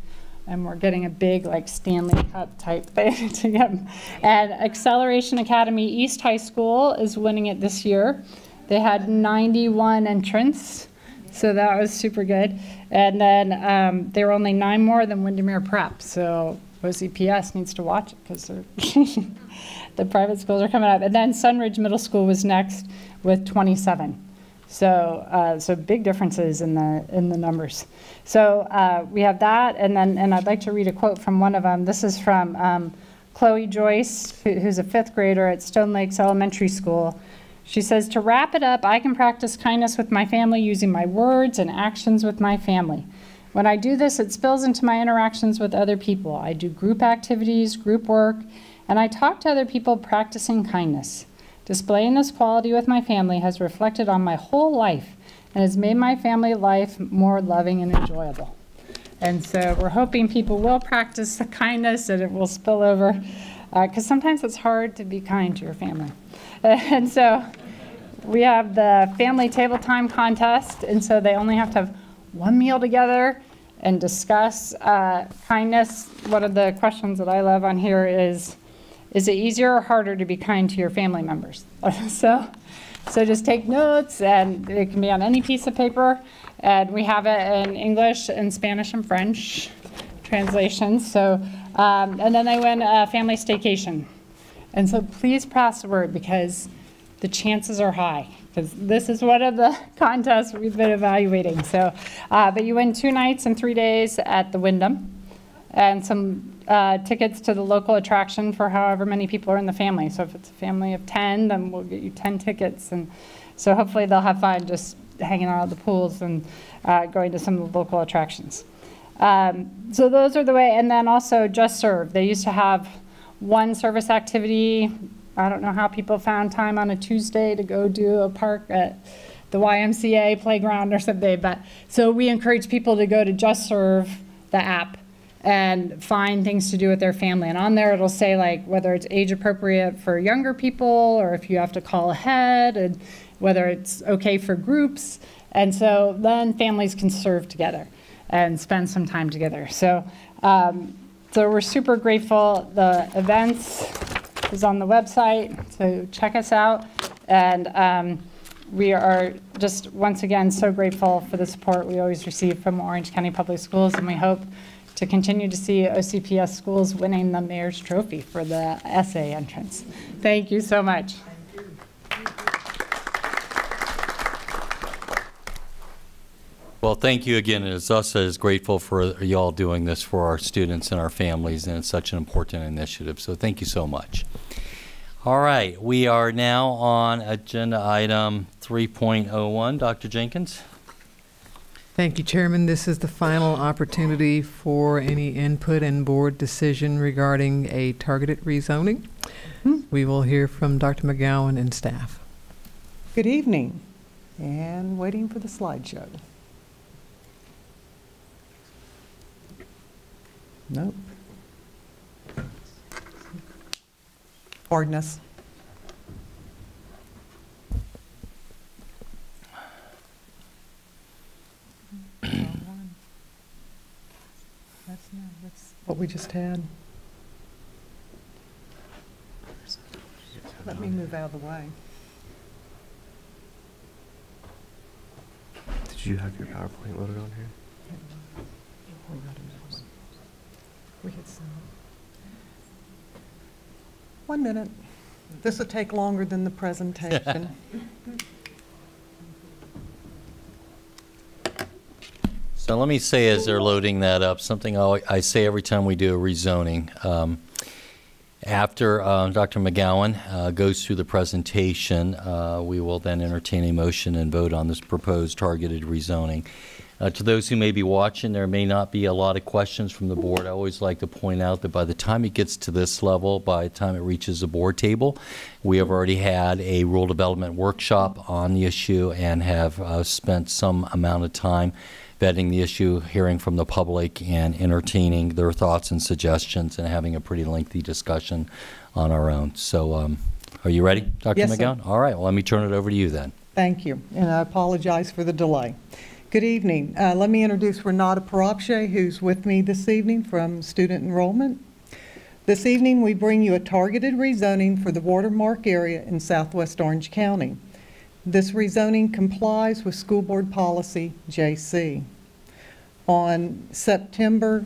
S13: And we're getting a big, like, Stanley Cup type thing to. And Acceleration Academy East High School is winning it this year. They had 91 entrants. So that was super good. And then um, there were only nine more than Windermere Prep. So OCPS needs to watch it because the private schools are coming up. And then Sunridge Middle School was next with 27. So, uh, so big differences in the in the numbers. So uh, we have that, and then and I'd like to read a quote from one of them. This is from um, Chloe Joyce, who, who's a fifth grader at Stone Lakes Elementary School. She says, To wrap it up, I can practice kindness with my family using my words and actions with my family. When I do this, it spills into my interactions with other people. I do group activities, group work, and I talk to other people practicing kindness. Displaying this quality with my family has reflected on my whole life and has made my family life more loving and enjoyable. And so we're hoping people will practice the kindness and it will spill over, because uh, sometimes it's hard to be kind to your family. And so we have the family table time contest, and so they only have to have one meal together and discuss uh, kindness. One of the questions that I love on here is, is it easier or harder to be kind to your family members? so, so just take notes, and it can be on any piece of paper. And we have it in English and Spanish and French translations. So, um, and then they win a family staycation. And so please pass the word because the chances are high. Because this is one of the contests we've been evaluating. So, uh, but you win two nights and three days at the Wyndham, and some uh, tickets to the local attraction for however many people are in the family. So if it's a family of 10, then we'll get you 10 tickets. And so hopefully they'll have fun just hanging out at the pools and uh, going to some of the local attractions. Um, so those are the way, and then also Just Serve. They used to have one service activity. I don't know how people found time on a Tuesday to go do a park at the YMCA playground or something. But so we encourage people to go to Just Serve, the app, and find things to do with their family. And on there, it'll say like whether it's age appropriate for younger people or if you have to call ahead, and whether it's okay for groups. And so then families can serve together and spend some time together. So, um, so we're super grateful. The events is on the website, so check us out. And um, we are just once again so grateful for the support we always receive from Orange County Public Schools, and we hope to continue to see OCPS schools winning the mayor's trophy for the essay entrance. Thank you so much.
S1: Well, thank you again. As us as grateful for y'all doing this for our students and our families, and it's such an important initiative. So thank you so much. All right, we are now on agenda item 3.01. Dr. Jenkins.
S8: Thank you, Chairman. This is the final opportunity for any input and board decision regarding a targeted rezoning. Hmm? We will hear from Dr. McGowan and staff.
S14: Good evening, and waiting for the slideshow. Nope. Pardon us. That's, no, that's what we just had. Let me move out of the way.
S15: Did you have your PowerPoint loaded on here?
S14: We had some. One minute. This will take longer than the presentation.
S1: So let me say, as they're loading that up, something I say every time we do a rezoning. Um, After uh, Dr. McGowan uh, goes through the presentation, uh, we will then entertain a motion and vote on this proposed targeted rezoning. Uh, To those who may be watching, there may not be a lot of questions from the board. I always like to point out that by the time it gets to this level, by the time it reaches the board table, we have already had a rule development workshop on the issue and have uh, spent some amount of time vetting the issue, hearing from the public, and entertaining their thoughts and suggestions, and having a pretty lengthy discussion on our own. So, um, are you ready, Dr.
S14: Yes, sir.
S1: McGowan? All right, well, let me turn it over to you then.
S14: Thank you, and I apologize for the delay. Good evening. Uh, Let me introduce Renata Parapche, who's with me this evening from Student Enrollment. This evening, we bring you a targeted rezoning for the Watermark area in southwest Orange County. This rezoning complies with School Board Policy JC. On September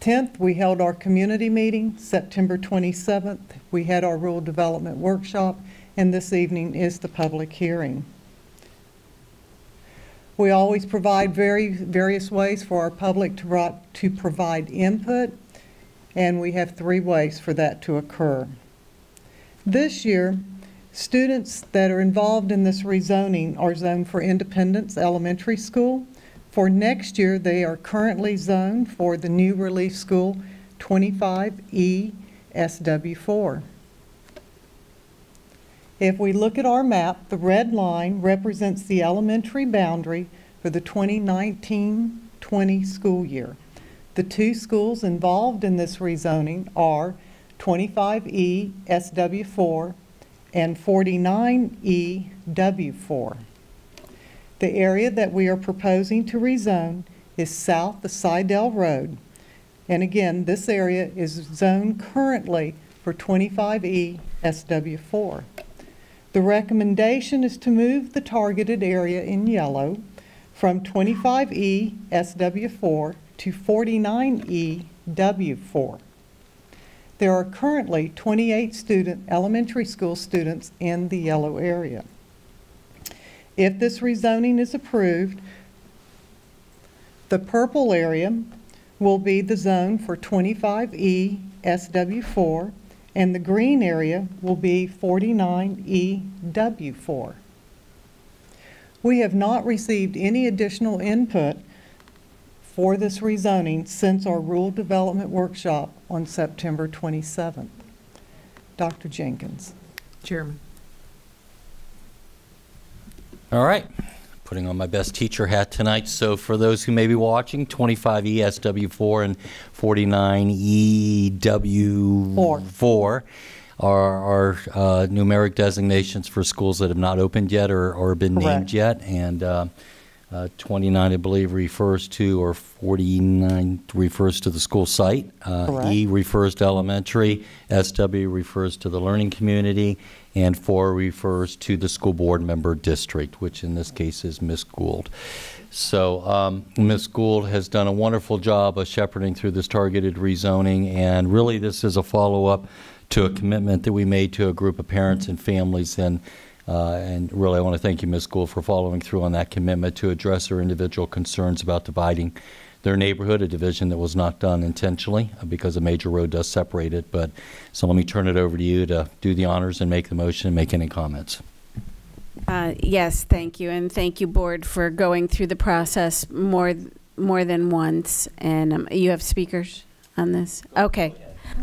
S14: 10th, we held our community meeting. September 27th, we had our rule development workshop, and this evening is the public hearing. We always provide very, various ways for our public to, to provide input, and we have three ways for that to occur. This year, students that are involved in this rezoning are zoned for Independence Elementary School. For next year, they are currently zoned for the new relief school 25E SW4. If we look at our map, the red line represents the elementary boundary for the 2019-20 school year. The two schools involved in this rezoning are 25E SW4 and 49E W4. The area that we are proposing to rezone is south of Seidel Road. And again, this area is zoned currently for 25E SW4. The recommendation is to move the targeted area in yellow from 25E SW4 to 49E W4. There are currently 28 student, elementary school students in the yellow area. If this rezoning is approved, the purple area will be the zone for 25E SW4, and the green area will be 49E W4. We have not received any additional input for this rezoning since our rule development workshop on September 27th. Dr. Jenkins.
S8: Chairman.
S1: All right, putting on my best teacher hat tonight. So for those who may be watching, 25 ESW4 and 49 EW4 are, are uh, numeric designations for schools that have not opened yet or, or been named yet. And uh, uh, 29, I believe, refers to, or 49 refers to the school site. Uh, E refers to elementary, SW refers to the learning community, and 4 refers to the school board member district, which in this case is Ms. Gould. So um, Ms. Gould has done a wonderful job of shepherding through this targeted rezoning, and really this is a follow-up to a commitment that we made to a group of parents and families, and uh, and really, I want to thank you, Ms. Gould, for following through on that commitment to address their individual concerns about dividing their neighborhood, a division that was not done intentionally uh, because a major road does separate it. But so let me turn it over to you to do the honors and make the motion and make any comments.
S5: Uh, Yes, thank you, and thank you, Board, for going through the process more, more than once. And um, you have speakers on this? Okay.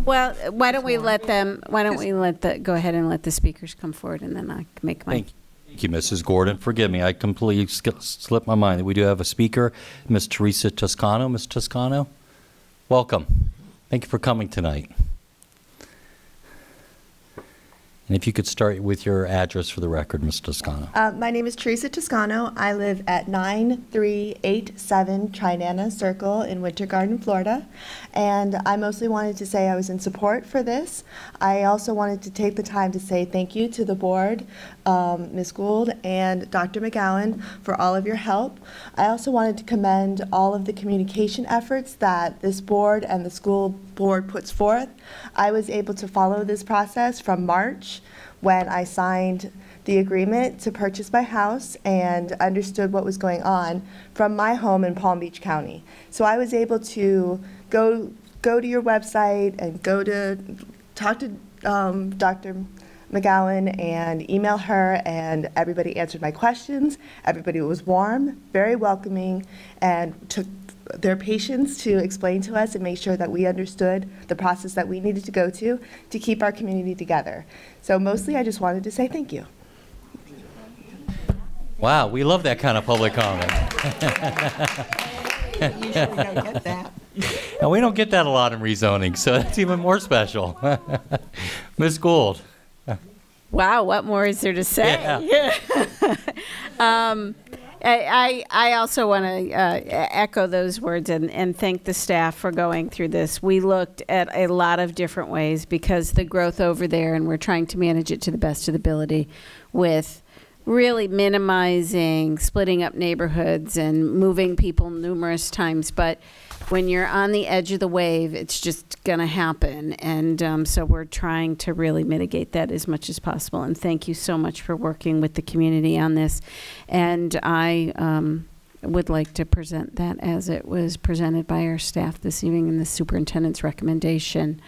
S5: Well, why don't we let them, why don't we let the, go ahead and let the speakers come forward and then I can make my.
S1: Thank Thank you, Mrs. Gordon. Forgive me, I completely sk- slipped my mind that we do have a speaker, Ms. Teresa Toscano. Ms. Toscano, welcome. Thank you for coming tonight. And if you could start with your address for the record, Ms. Toscano.
S16: Uh, my name is Teresa Toscano. I live at 9387 Trinana Circle in Winter Garden, Florida. And I mostly wanted to say I was in support for this. I also wanted to take the time to say thank you to the board, um, Ms. Gould and Dr. McGowan, for all of your help. I also wanted to commend all of the communication efforts that this board and the school board puts forth. I was able to follow this process from March when I signed the agreement to purchase my house and understood what was going on from my home in Palm Beach County. So I was able to go go to your website and go to talk to um, Dr. McGowan and email her, and everybody answered my questions. Everybody was warm, very welcoming, and took their patience to explain to us and make sure that we understood the process that we needed to go to to keep our community together. So mostly I just wanted to say thank you.
S1: Wow, we love that kind of public comment.
S6: Usually don't get that.
S1: And we don't get that a lot in rezoning, so that's even more special. Ms. Gould.
S5: Wow, what more is there to say? um, I, I I also want to uh, echo those words and, and thank the staff for going through this. We looked at a lot of different ways because the growth over there, and we're trying to manage it to the best of the ability with really minimizing splitting up neighborhoods and moving people numerous times. But when you're on the edge of the wave, it's just going to happen. And um, so we're trying to really mitigate that as much as possible. And thank you so much for working with the community on this. And I um, would like to present that as it was presented by our staff this evening in the superintendent's recommendation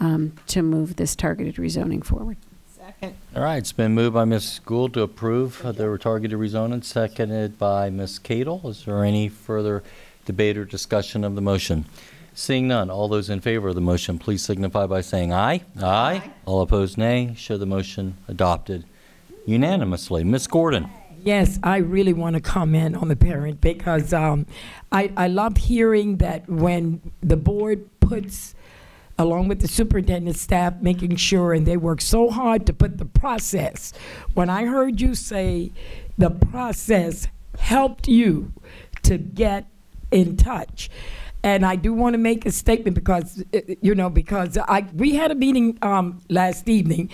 S5: um, to move this targeted rezoning forward.
S6: Second.
S1: All right, it's been moved by Ms. Gould to approve the targeted rezoning, seconded by Ms. Cadle. Is there any further debate or discussion of the motion? Seeing none, all those in favor of the motion, please signify by saying aye. Aye. All opposed, nay. Show the motion adopted unanimously. Ms. Gordon.
S11: Yes, I really want to comment on the parent because um, I, I love hearing that when the board puts, along with the superintendent staff, making sure, and they work so hard to put the process. When I heard you say the process helped you to get in touch. And I do want to make a statement because, uh, you know, because I we had a meeting um, last evening.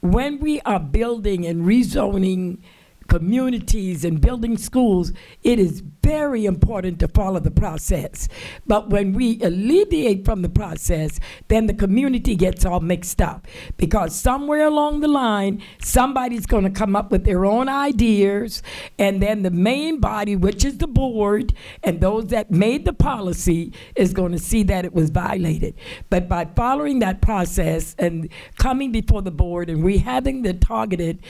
S11: When we are building and rezoning communities and building schools, it is very important to follow the process. But when we alleviate from the process, then the community gets all mixed up because somewhere along the line, somebody's going to come up with their own ideas, and then the main body, which is the board, and those that made the policy, is going to see that it was violated. But by following that process and coming before the board and we having the targeted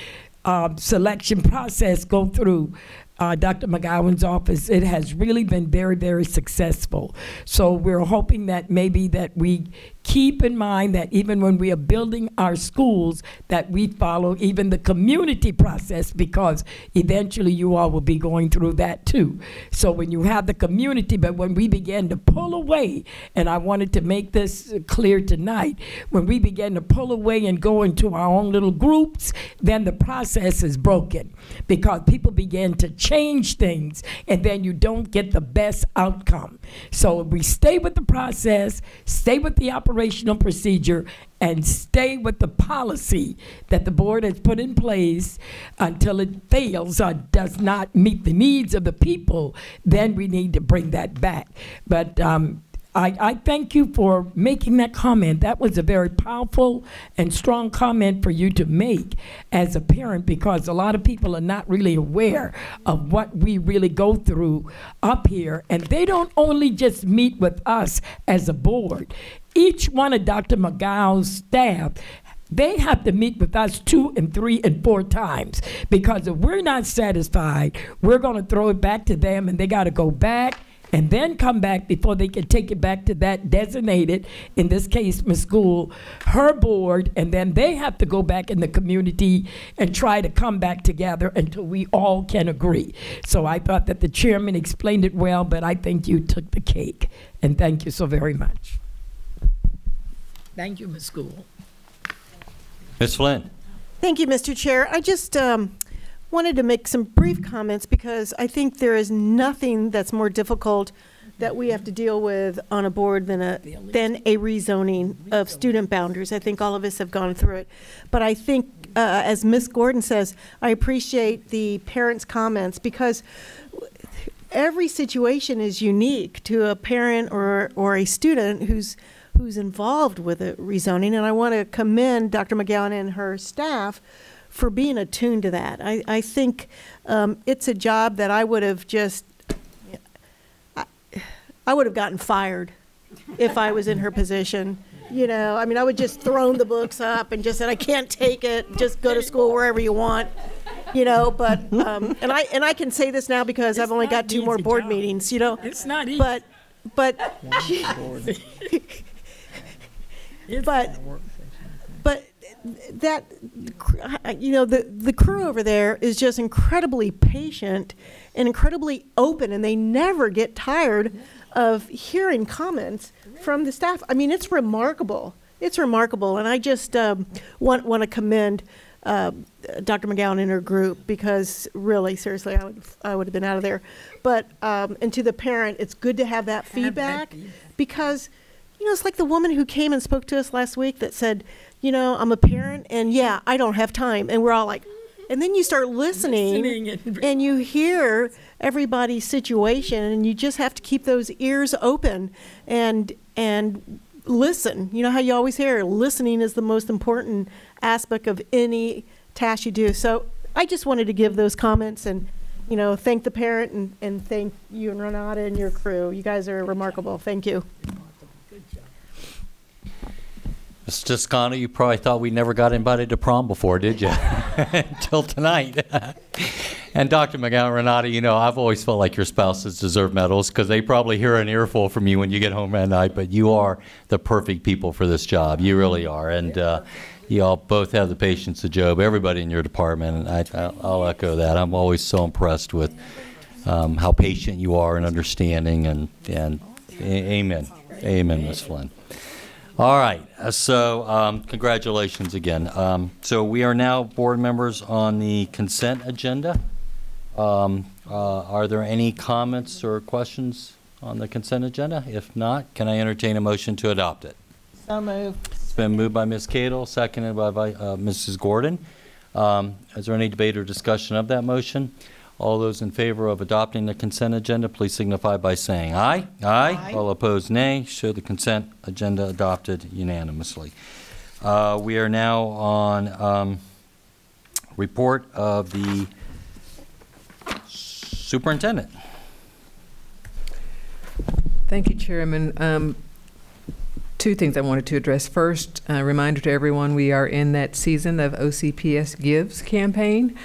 S11: um, selection process go through uh, Dr. McGowan's office, it has really been very, very successful. So we're hoping that maybe that we keep in mind that even when we are building our schools, that we follow even the community process because eventually you all will be going through that too. So when you have the community, but when we begin to pull away, and I wanted to make this clear tonight, when we begin to pull away and go into our own little groups, then the process is broken because people begin to change things and then you don't get the best outcome. So if we stay with the process, stay with the operational procedure, and stay with the policy that the board has put in place until it fails or does not meet the needs of the people, then we need to bring that back. But um, I, I thank you for making that comment. That was a very powerful and strong comment for you to make as a parent because a lot of people are not really aware of what we really go through up here. And they don't only just meet with us as a board, each one of Dr. McGowan's staff they have to meet with us two and three and four times because if we're not satisfied, we're going to throw it back to them and they got to go back and then come back before they can take it back to that designated, in this case, Ms. Gould, her board, and then they have to go back in the community and try to come back together until we all can agree. So I thought that the chairman explained it well, but I think you took the cake. And thank you so very much. Thank you, Ms. School.
S1: Ms. Flynn?
S17: Thank you, Mr. Chair. I just um, wanted to make some brief comments because I think there is nothing that's more difficult that we have to deal with on a board than a than a rezoning of student boundaries. I think all of us have gone through it, but I think, uh, as Ms. Gordon says, I appreciate the parents' comments because every situation is unique to a parent or or a student who's who's involved with a rezoning, and I want to commend Dr. McGowan and her staff for being attuned to that. I, I think um, it's a job that I would have just, I, I would have gotten fired if I was in her position. You know, I mean, I would just thrown the books up and just said, I can't take it. Just go to school wherever you want. You know, but um, and I and I can say this now because I've only got two more board meetings. You know,
S11: It's not easy.
S17: but but but but that you know the the crew over there is just incredibly patient and incredibly open and they never get tired of hearing comments from the staff i mean it's remarkable it's remarkable and i just um, want want to commend uh, Dr. McGowan and her group because really, seriously, I would I would have been out of there. But um, and to the parent, it's good to have that feedback because you know it's like the woman who came and spoke to us last week that said, you know, I'm a parent and yeah, I don't have time, and we're all like, and then you start listening,
S11: Listening and-
S17: and you hear everybody's situation, and you just have to keep those ears open and and listen. You know how you always hear listening is the most important aspect of any task you do. So I just wanted to give those comments and, you know, thank the parent and, and thank you and Renata and your crew. You guys are remarkable. Thank you.
S1: Mr. Toscano, you probably thought we never got invited to prom before, did you? Until tonight. and Dr. McGowan Renata, you know, I've always felt like your spouses deserve medals because they probably hear an earful from you when you get home at night, but you are the perfect people for this job. You really are. And uh, you all both have the patience of Job, everybody in your department, and I, I'll- I'll echo that. I'm always so impressed with um, how patient you are and understanding, and, and amen. Amen, Ms. Flynn. All right, uh, so um, congratulations again. Um, So we are now board members on the consent agenda. Um, uh, Are there any comments or questions on the consent agenda? If not, can I entertain a motion to adopt it?
S6: So moved.
S1: It's been moved by Ms. Cadle, seconded by uh, Mrs. Gordon. Um, Is there any debate or discussion of that motion? All those in favor of adopting the consent agenda, please signify by saying aye. Aye. All opposed, nay. Show the consent agenda adopted unanimously. Uh, We are now on um, report of the superintendent.
S8: Thank you, Chairman. Um, Two things I wanted to address. First, a reminder to everyone, we are in that season of OCPS Gives campaign.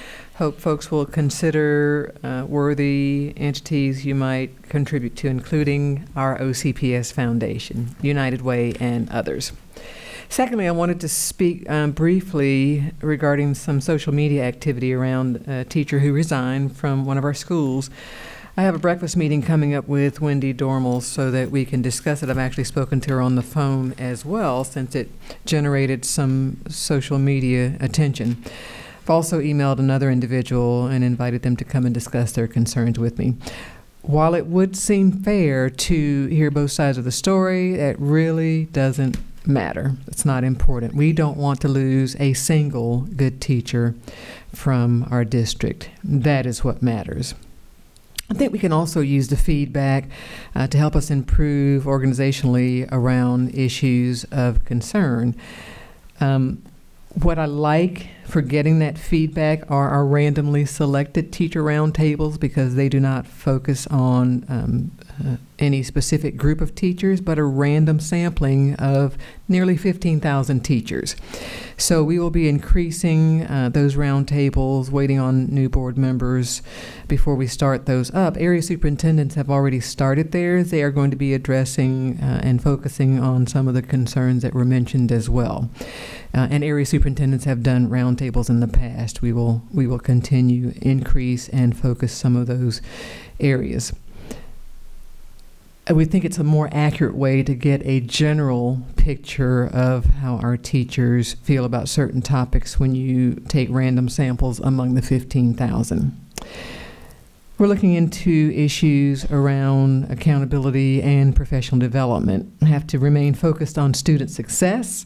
S8: Hope folks will consider uh, worthy entities you might contribute to, including our OCPS Foundation, United Way, and others. Secondly, I wanted to speak um, briefly regarding some social media activity around a teacher who resigned from one of our schools. I have a breakfast meeting coming up with Wendy Doromal so that we can discuss it. I've actually spoken to her on the phone as well since it generated some social media attention. I've also emailed another individual and invited them to come and discuss their concerns with me. While it would seem fair to hear both sides of the story, it really doesn't matter. It's not important. We don't want to lose a single good teacher from our district. That is what matters. I think we can also use the feedback uh, to help us improve organizationally around issues of concern. Um, what I like for getting that feedback are our randomly selected teacher roundtables because they do not focus on um, uh, any specific group of teachers, but a random sampling of nearly 15,000 teachers. So we will be increasing uh, those roundtables, waiting on new board members before we start those up. Area superintendents have already started theirs. They are going to be addressing uh, and focusing on some of the concerns that were mentioned as well. Uh, and area superintendents have done roundtables in the past. We will we will continue increase and focus some of those areas. We think it's a more accurate way to get a general picture of how our teachers feel about certain topics when you take random samples among the 15,000. We're looking into issues around accountability and professional development. Have to remain focused on student success,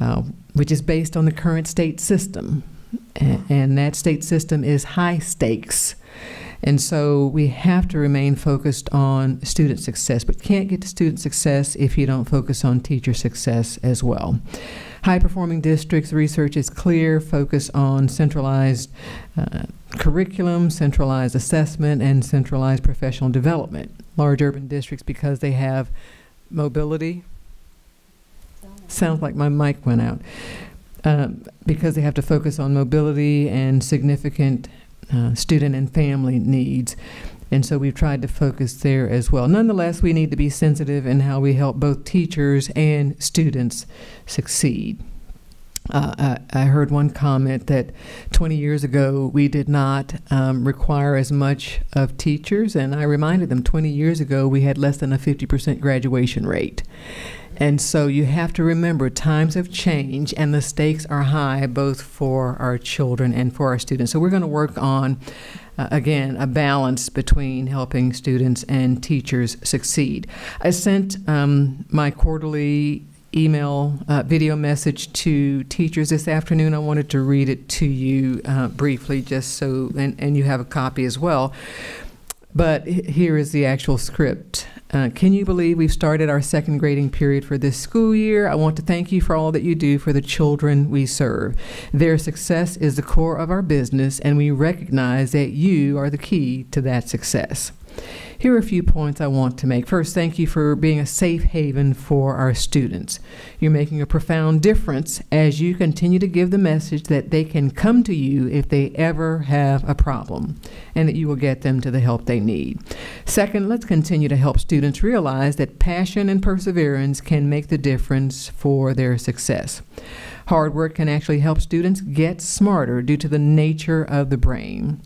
S8: uh, which is based on the current state system. A- and that state system is high stakes. And so we have to remain focused on student success, but can't get to student success if you don't focus on teacher success as well. High performing districts research is clear, focus on centralized uh, curriculum, centralized assessment, and centralized professional development. Large urban districts, because they have mobility, sounds like my mic went out. Um, because they have to focus on mobility and significant uh, student and family needs. And so we've tried to focus there as well. Nonetheless, we need to be sensitive in how we help both teachers and students succeed. Uh, I, I heard one comment that 20 years ago we did not um, require as much of teachers, and I reminded them 20 years ago we had less than a 50% graduation rate. And so you have to remember times have changed and the stakes are high both for our children and for our students. So we're going to work on, uh, again, a balance between helping students and teachers succeed. I sent um, my quarterly email uh, video message to teachers this afternoon. I wanted to read it to you uh, briefly just so, and, and you have a copy as well. But here is the actual script. Uh, can you believe we've started our second grading period for this school year? I want to thank you for all that you do for the children we serve. Their success is the core of our business, and we recognize that you are the key to that success. Here are a few points I want to make. First, thank you for being a safe haven for our students. You're making a profound difference as you continue to give the message that they can come to you if they ever have a problem and that you will get them to the help they need. Second, let's continue to help students realize that passion and perseverance can make the difference for their success. Hard work can actually help students get smarter due to the nature of the brain.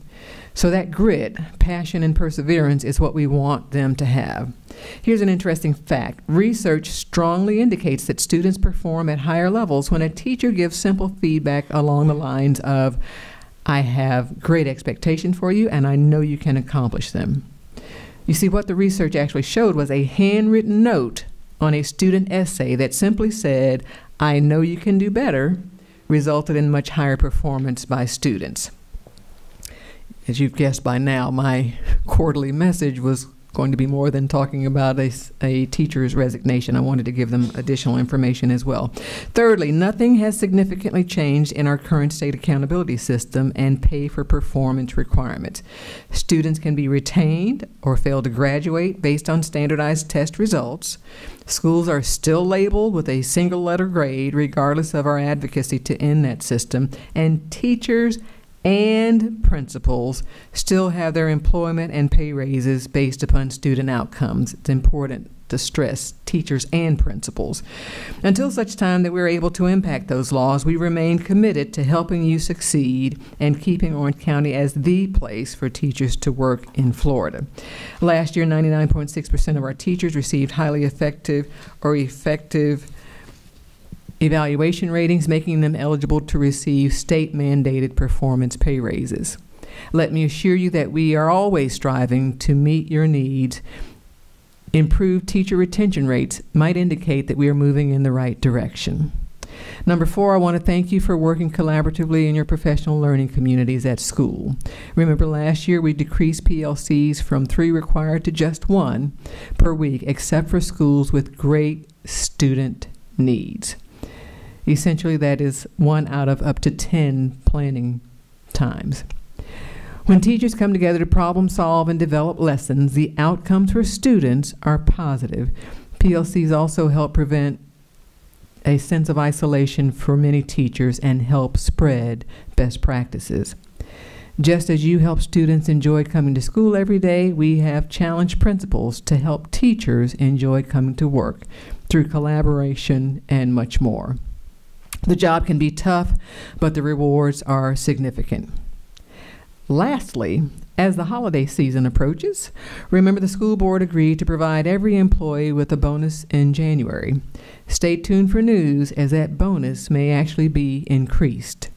S8: So that grit, passion, and perseverance is what we want them to have. Here's an interesting fact. Research strongly indicates that students perform at higher levels when a teacher gives simple feedback along the lines of, I have great expectation for you and I know you can accomplish them. You see, what the research actually showed was a handwritten note on a student essay that simply said, I know you can do better, resulted in much higher performance by students as you've guessed by now, my quarterly message was going to be more than talking about a, a teacher's resignation. I wanted to give them additional information as well. Thirdly, nothing has significantly changed in our current state accountability system and pay for performance requirements. Students can be retained or fail to graduate based on standardized test results. Schools are still labeled with a single letter grade, regardless of our advocacy to end that system, and teachers and principals still have their employment and pay raises based upon student outcomes. It's important to stress teachers and principals. Until such time that we're able to impact those laws, we remain committed to helping you succeed and keeping Orange County as the place for teachers to work in Florida. Last year, 99.6% of our teachers received highly effective or effective evaluation ratings, making them eligible to receive state mandated performance pay raises. Let me assure you that we are always striving to meet your needs. Improved teacher retention rates might indicate that we are moving in the right direction. Number four, I want to thank you for working collaboratively in your professional learning communities at school. Remember, last year we decreased PLCs from three required to just one per week, except for schools with great student needs. Essentially, that is one out of up to 10 planning times. When teachers come together to problem solve and develop lessons, the outcomes for students are positive. PLCs also help prevent a sense of isolation for many teachers and help spread best practices. Just as you help students enjoy coming to school every day, we have challenged principals to help teachers enjoy coming to work through collaboration and much more. The job can be tough, but the rewards are significant. Lastly, as the holiday season approaches, remember the school board agreed to provide every employee with a bonus in January. Stay tuned for news as that bonus may actually be increased.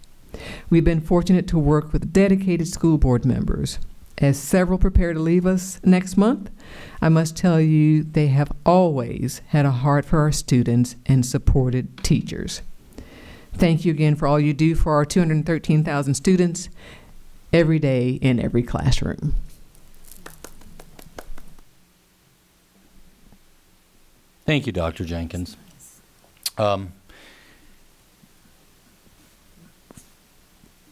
S8: We've been fortunate to work with dedicated school board members. As several prepare to leave us next month, I must tell you they have always had a heart for our students and supported teachers. Thank you again for all you do for our 213,000 students every day in every classroom.
S1: Thank you, Dr. Jenkins. Um,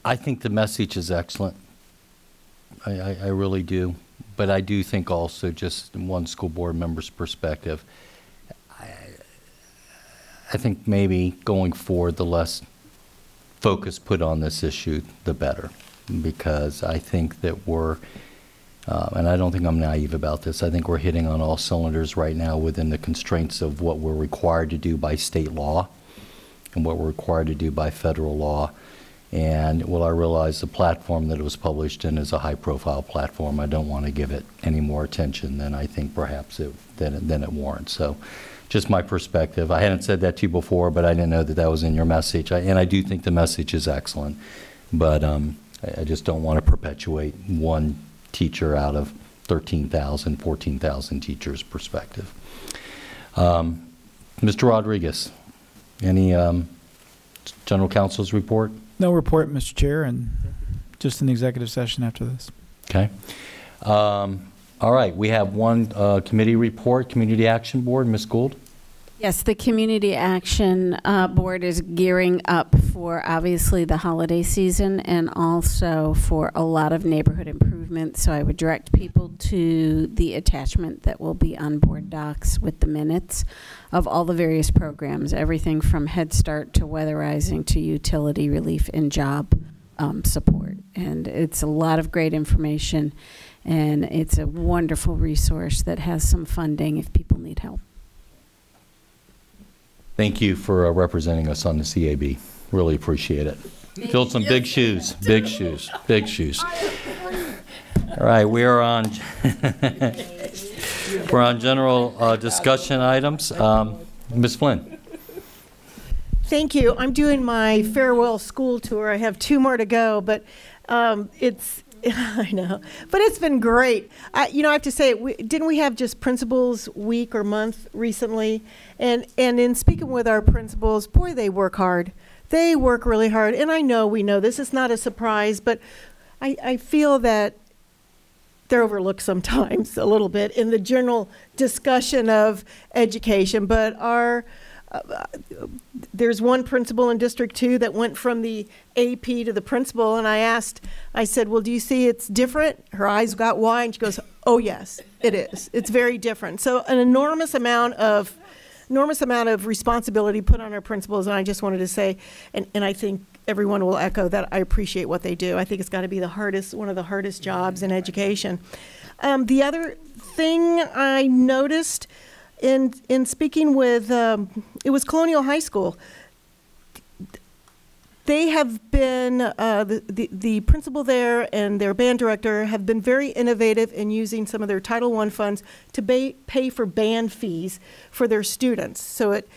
S1: I think the message is excellent. I, I, I really do. But I do think also, just in one school board member's perspective, I think maybe going forward, the less focus put on this issue, the better. Because I think that we're, uh, and I don't think I'm naive about this, I think we're hitting on all cylinders right now within the constraints of what we're required to do by state law and what we're required to do by federal law. And while I realize the platform that it was published in is a high-profile platform, I don't want to give it any more attention than I think perhaps it, than, than it warrants. So just my perspective. I hadn't said that to you before, but I didn't know that that was in your message. I- And I do think the message is excellent. But um, I I just don't want to perpetuate one teacher out of 13,000, 14,000 teachers' perspective. Um, Mr. Rodriguez, any um, general counsel's report?
S18: No report, Mr. Chair, and just an executive session after this.
S1: Okay. Um, All right, we have one uh, committee report, Community Action Board, Ms. Gould.
S5: Yes, the Community Action uh, Board is gearing up for obviously the holiday season and also for a lot of neighborhood improvements. So I would direct people to the attachment that will be on BoardDocs with the minutes of all the various programs, everything from Head Start to weatherizing to utility relief and job um, support. And it's a lot of great information, and it's a wonderful resource that has some funding if people need help.
S1: Thank you for uh, representing us on the CAB. Really appreciate it. Filled some big shoes, big shoes, big shoes. All right, we are on, we're on general uh, discussion items. Um, Ms. Flynn?
S17: Thank you. I'm doing my farewell school tour. I have two more to go, but um, it's I know, but it's been great. I, you know, I have to say, we, didn't we have just principals week or month recently? And and in speaking with our principals, boy, they work hard. They work really hard, and I know we know this is not a surprise, but I, I feel that they're overlooked sometimes a little bit in the general discussion of education. But our there's one principal in District Two that went from the AP to the principal, and I asked, I said, "Well, do you see it's different?" Her eyes got wide, and she goes, "Oh yes, it is. It's very different." So an enormous amount of enormous amount of responsibility put on our principals, and I just wanted to say, and, and I think everyone will echo that I appreciate what they do. I think it's got to be the hardest, one of the hardest jobs in education. Um, the other thing I noticed in in speaking with um, it was Colonial High School. They have been uh, the, the the principal there and their band director have been very innovative in using some of their Title I funds to pay, pay for band fees for their students. So it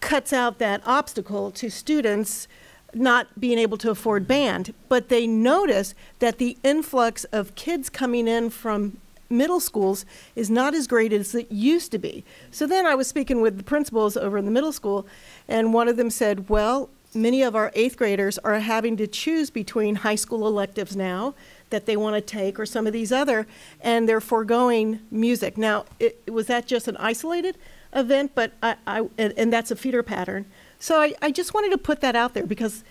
S17: cuts out that obstacle to students not being able to afford band. But they notice that the influx of kids coming in from middle schools is not as great as it used to be. So then I was speaking with the principals over in the middle school, and one of them said, Well, many of our eighth graders are having to choose between high school electives now that they want to take or some of these other, and they're foregoing music. Now, it, was that just an isolated event? But I, I and, and that's a feeder pattern. So I, I just wanted to put that out there because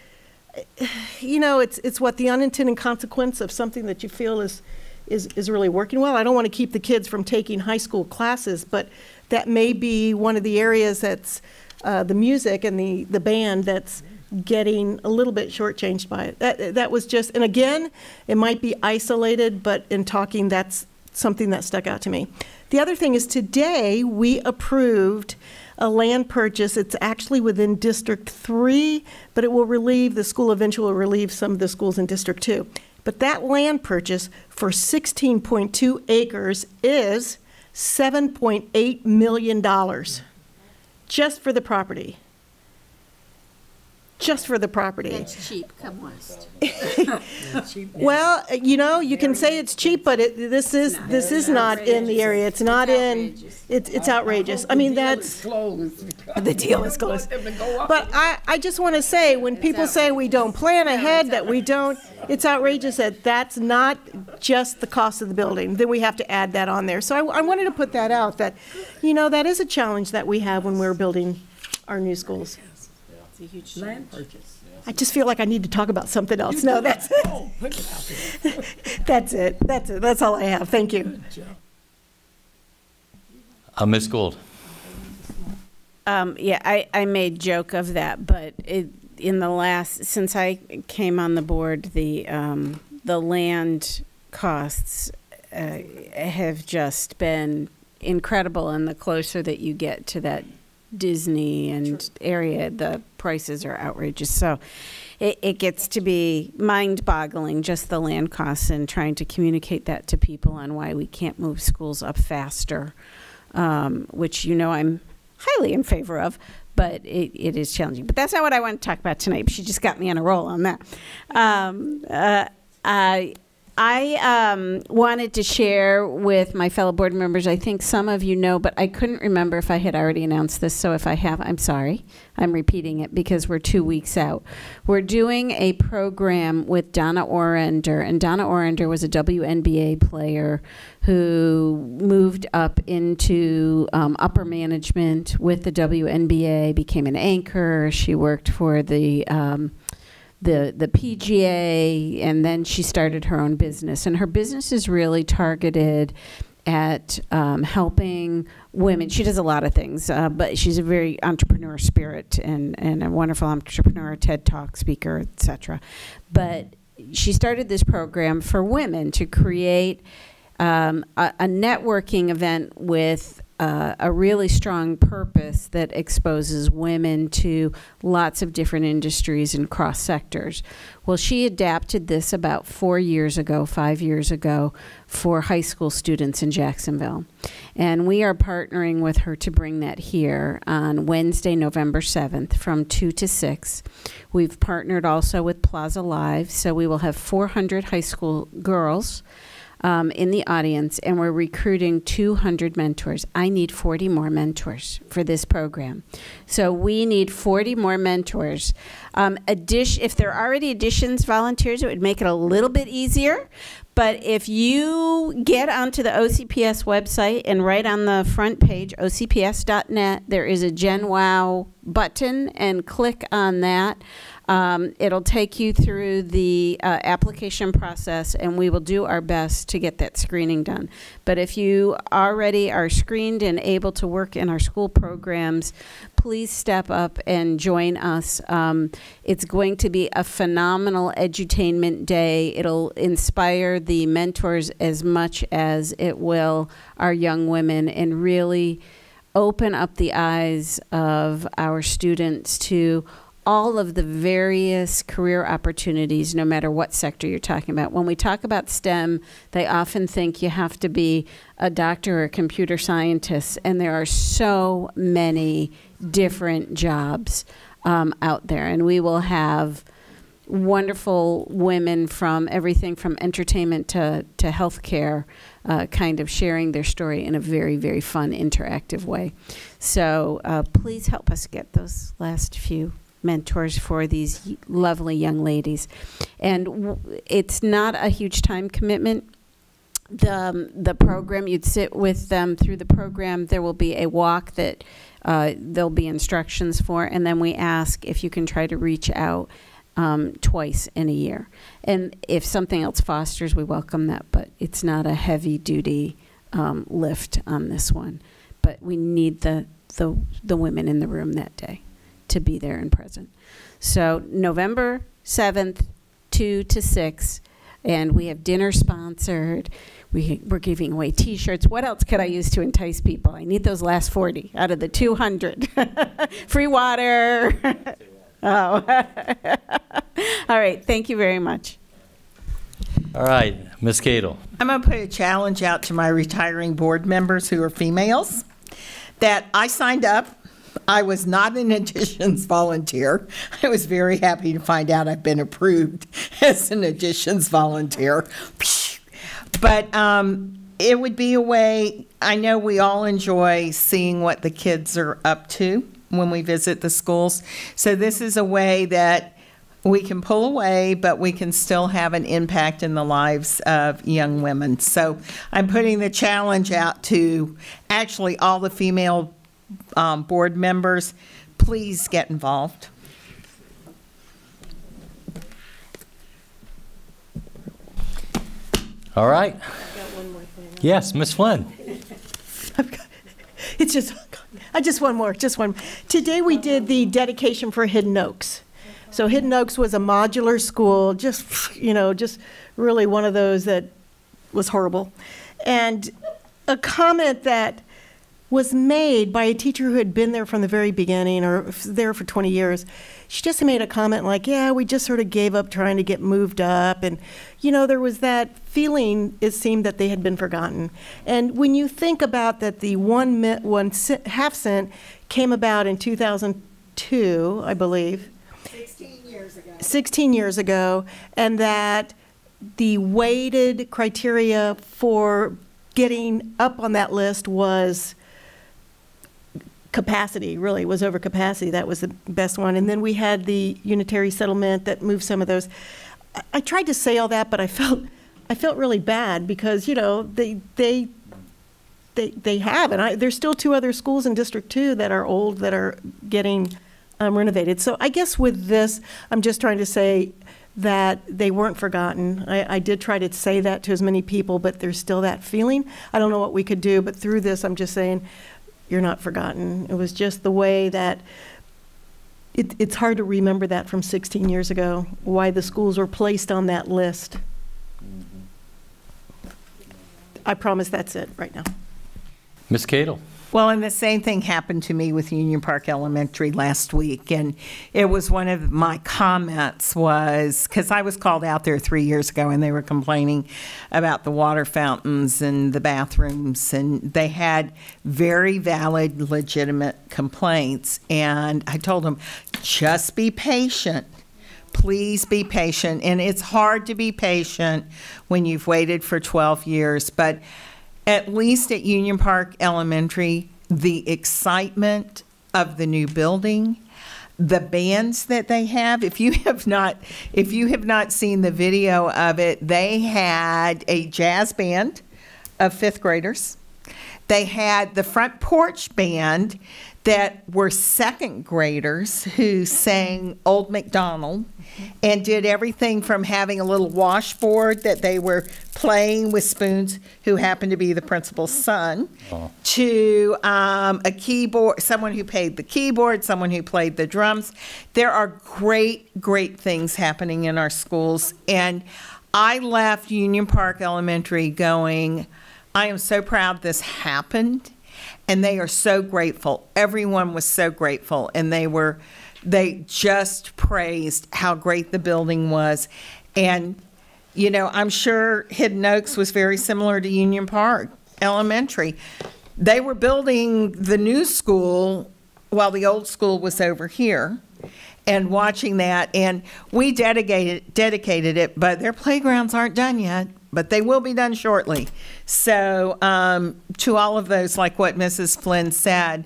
S17: you know, it's, it's what the unintended consequence of something that you feel is, is, is really working well. I don't want to keep the kids from taking high school classes, but that may be one of the areas that's uh, the music and the, the band that's getting a little bit shortchanged by it. That, that was just, and again, it might be isolated, but in talking, that's something that stuck out to me. The other thing is today we approved a land purchase. It's actually within District 3, but it will relieve, the school eventually will relieve some of the schools in District 2. But that land purchase for 16.2 acres is $7.8 million just for the property. Just for the property.
S5: It's cheap, come west.
S17: Well, you know, you can say it's cheap, but it, this is, this is not in the area. It's not in, it's, it's outrageous. I mean, that's. The deal is closed. But I, I just want to say, when people say we don't plan ahead, that we don't, it's outrageous that that's not just the cost of the building. Then we have to add that on there. So I, I wanted to put that out, that, you know, that is a challenge that we have when we're building our new schools.
S5: It's a huge land purchase.
S17: I just feel like I need to talk about something else. No, that's it. That's it. That's it. That's all I have. Thank you.
S1: Uh, Ms. Gould.
S5: Um, yeah, I, I made joke of that, but it, in the last, since I came on the board, the, um, the land costs, uh, have just been incredible, and the closer that you get to that Disney and area, the prices are outrageous. So it, it gets to be mind-boggling, just the land costs, and trying to communicate that to people on why we can't move schools up faster, um, which you know I'm highly in favor of, but it, it is challenging. But that's not what I want to talk about tonight. She just got me on a roll on that. Um, uh, I, I um, wanted to share with my fellow board members. I think some of you know, but I couldn't remember if I had already announced this. So if I have, I'm sorry. I'm repeating it because we're two weeks out. We're doing a program with Donna Orender, and Donna Orender was a WNBA player who moved up into um, upper management with the WNBA, became an anchor. She worked for the um, the the PGA, and then she started her own business. And her business is really targeted at um, helping women. She does a lot of things, uh, but she's a very entrepreneur spirit and, and a wonderful entrepreneur, TED Talk speaker, etc. But she started this program for women to create um, a, a networking event with a really strong purpose that exposes women to lots of different industries and cross sectors. Well, she adapted this about four years ago, five years ago, for high school students in Jacksonville. And we are partnering with her to bring that here on Wednesday, November 7th from 2 to 6. We've partnered also with Plaza Live, so we will have 400 high school girls um, in the audience, and we're recruiting 200 mentors. I need 40 more mentors for this program. So we need 40 more mentors. Um, if there are already ADDitions volunteers, it would make it a little bit easier. But if you get onto the OCPS website and right on the front page, ocps.net, there is a GenWow button, and click on that. Um, it'll take you through the uh, application process, and we will do our best to get that screening done. But if you already are screened and able to work in our school programs, please step up and join us. Um, it's going to be a phenomenal edutainment day. It'll inspire the mentors as much as it will our young women and really open up the eyes of our students to all of the various career opportunities, no matter what sector you're talking about. When we talk about STEM, they often think you have to be a doctor or a computer scientist, and there are so many different jobs um, out there. And we will have wonderful women from everything from entertainment to, to healthcare uh, kind of sharing their story in a very, very fun, interactive way. So uh, please help us get those last few mentors for these lovely young ladies. And it's not a huge time commitment. The, um, the program, you'd sit with them through the program. There will be a walk that uh, there'll be instructions for, and then we ask if you can try to reach out um, twice in a year. And if something else fosters, we welcome that, but it's not a heavy duty um, lift on this one. But we need the, the, the women in the room that day to be there and present. So November 7th, 2 to 6, and we have dinner sponsored. We, we're giving away T-shirts. What else could I use to entice people? I need those last 40 out of the 200. Free water. oh. All right. Thank you very much.
S1: All right, Ms. Cadle.
S6: I'm going to put a challenge out to my retiring board members who are females that I signed up. I was not an ADDitions volunteer. I was very happy to find out I've been approved as an ADDitions volunteer. But um, it would be a way, I know we all enjoy seeing what the kids are up to when we visit the schools. So this is a way that we can pull away, but we can still have an impact in the lives of young women. So I'm putting the challenge out to actually all the female um, board members. Please get involved.
S1: All right. Yes, Ms. Flynn.
S17: It's just, I just one more, just one. Today we did the dedication for Hidden Oaks. So Hidden Oaks was a modular school, just, you know, just really one of those that was horrible. And a comment that was made by a teacher who had been there from the very beginning or there for 20 years. She just made a comment like, Yeah, we just sort of gave up trying to get moved up. And, you know, there was that feeling, it seemed that they had been forgotten. And when you think about that, the one, one half cent came about in 2002, I believe.
S6: 16 years ago.
S17: 16 years ago, and that the weighted criteria for getting up on that list was capacity, really, was over capacity. That was the best one. And then we had the unitary settlement that moved some of those. I, I tried to say all that, but I felt, I felt really bad because, you know, they, they, they, they have, and I, there's still two other schools in District Two that are old that are getting um, renovated. So I guess with this, I'm just trying to say that they weren't forgotten. I, I did try to say that to as many people, but there's still that feeling. I don't know what we could do, but through this, I'm just saying, you're not forgotten. It was just the way that it, it's hard to remember that from 16 years ago, why the schools were placed on that list. Mm-hmm. I promise that's it right now.
S1: Ms. Cadle.
S6: Well, and the same thing happened to me with Union Park Elementary last week, and it was one of my comments was because I was called out there three years ago, and they were complaining about the water fountains and the bathrooms, and they had very valid, legitimate complaints, and I told them, just be patient. Please be patient, and it's hard to be patient when you've waited for 12 years, but at least at Union Park Elementary, the excitement of the new building, the bands that they have. If you have not, if you have not seen the video of it, they had a jazz band of fifth graders. They had the front porch band that were second graders who sang Old MacDonald and did everything from having a little washboard that they were playing with spoons, who happened to be the principal's son, to um, a keyboard, someone who played the keyboard, someone who played the drums. There are great, great things happening in our schools. And I left Union Park Elementary going, I am so proud this happened and they are so grateful. Everyone was so grateful, and they were, they just praised how great the building was, and you know, I'm sure Hidden Oaks was very similar to Union Park Elementary. They were building the new school while the old school was over here. And watching that, and we dedicated dedicated it, but their playgrounds aren't done yet but they will be done shortly. So, um, to all of those, like what Mrs. Flynn said,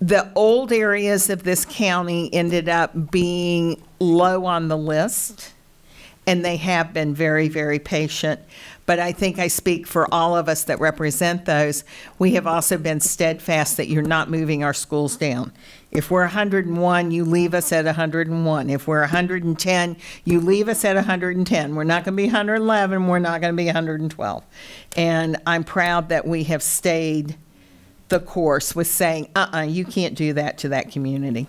S6: the old areas of this county ended up being low on the list, and they have been very, very patient. but I think I speak for all of us that represent those. We have also been steadfast that you're not moving our schools down. If we're 101, you leave us at 101. If we're 110, you leave us at 110. We're not going to be 111, we're not going to be 112. And I'm proud that we have stayed the course with saying, uh-uh, you can't do that to that community.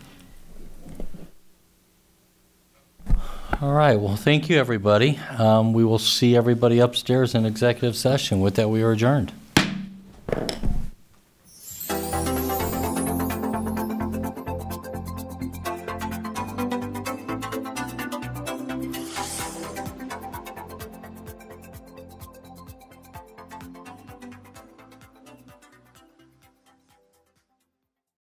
S1: All right, well, thank you, everybody. Um, We will see everybody upstairs in executive session. With that, we are adjourned.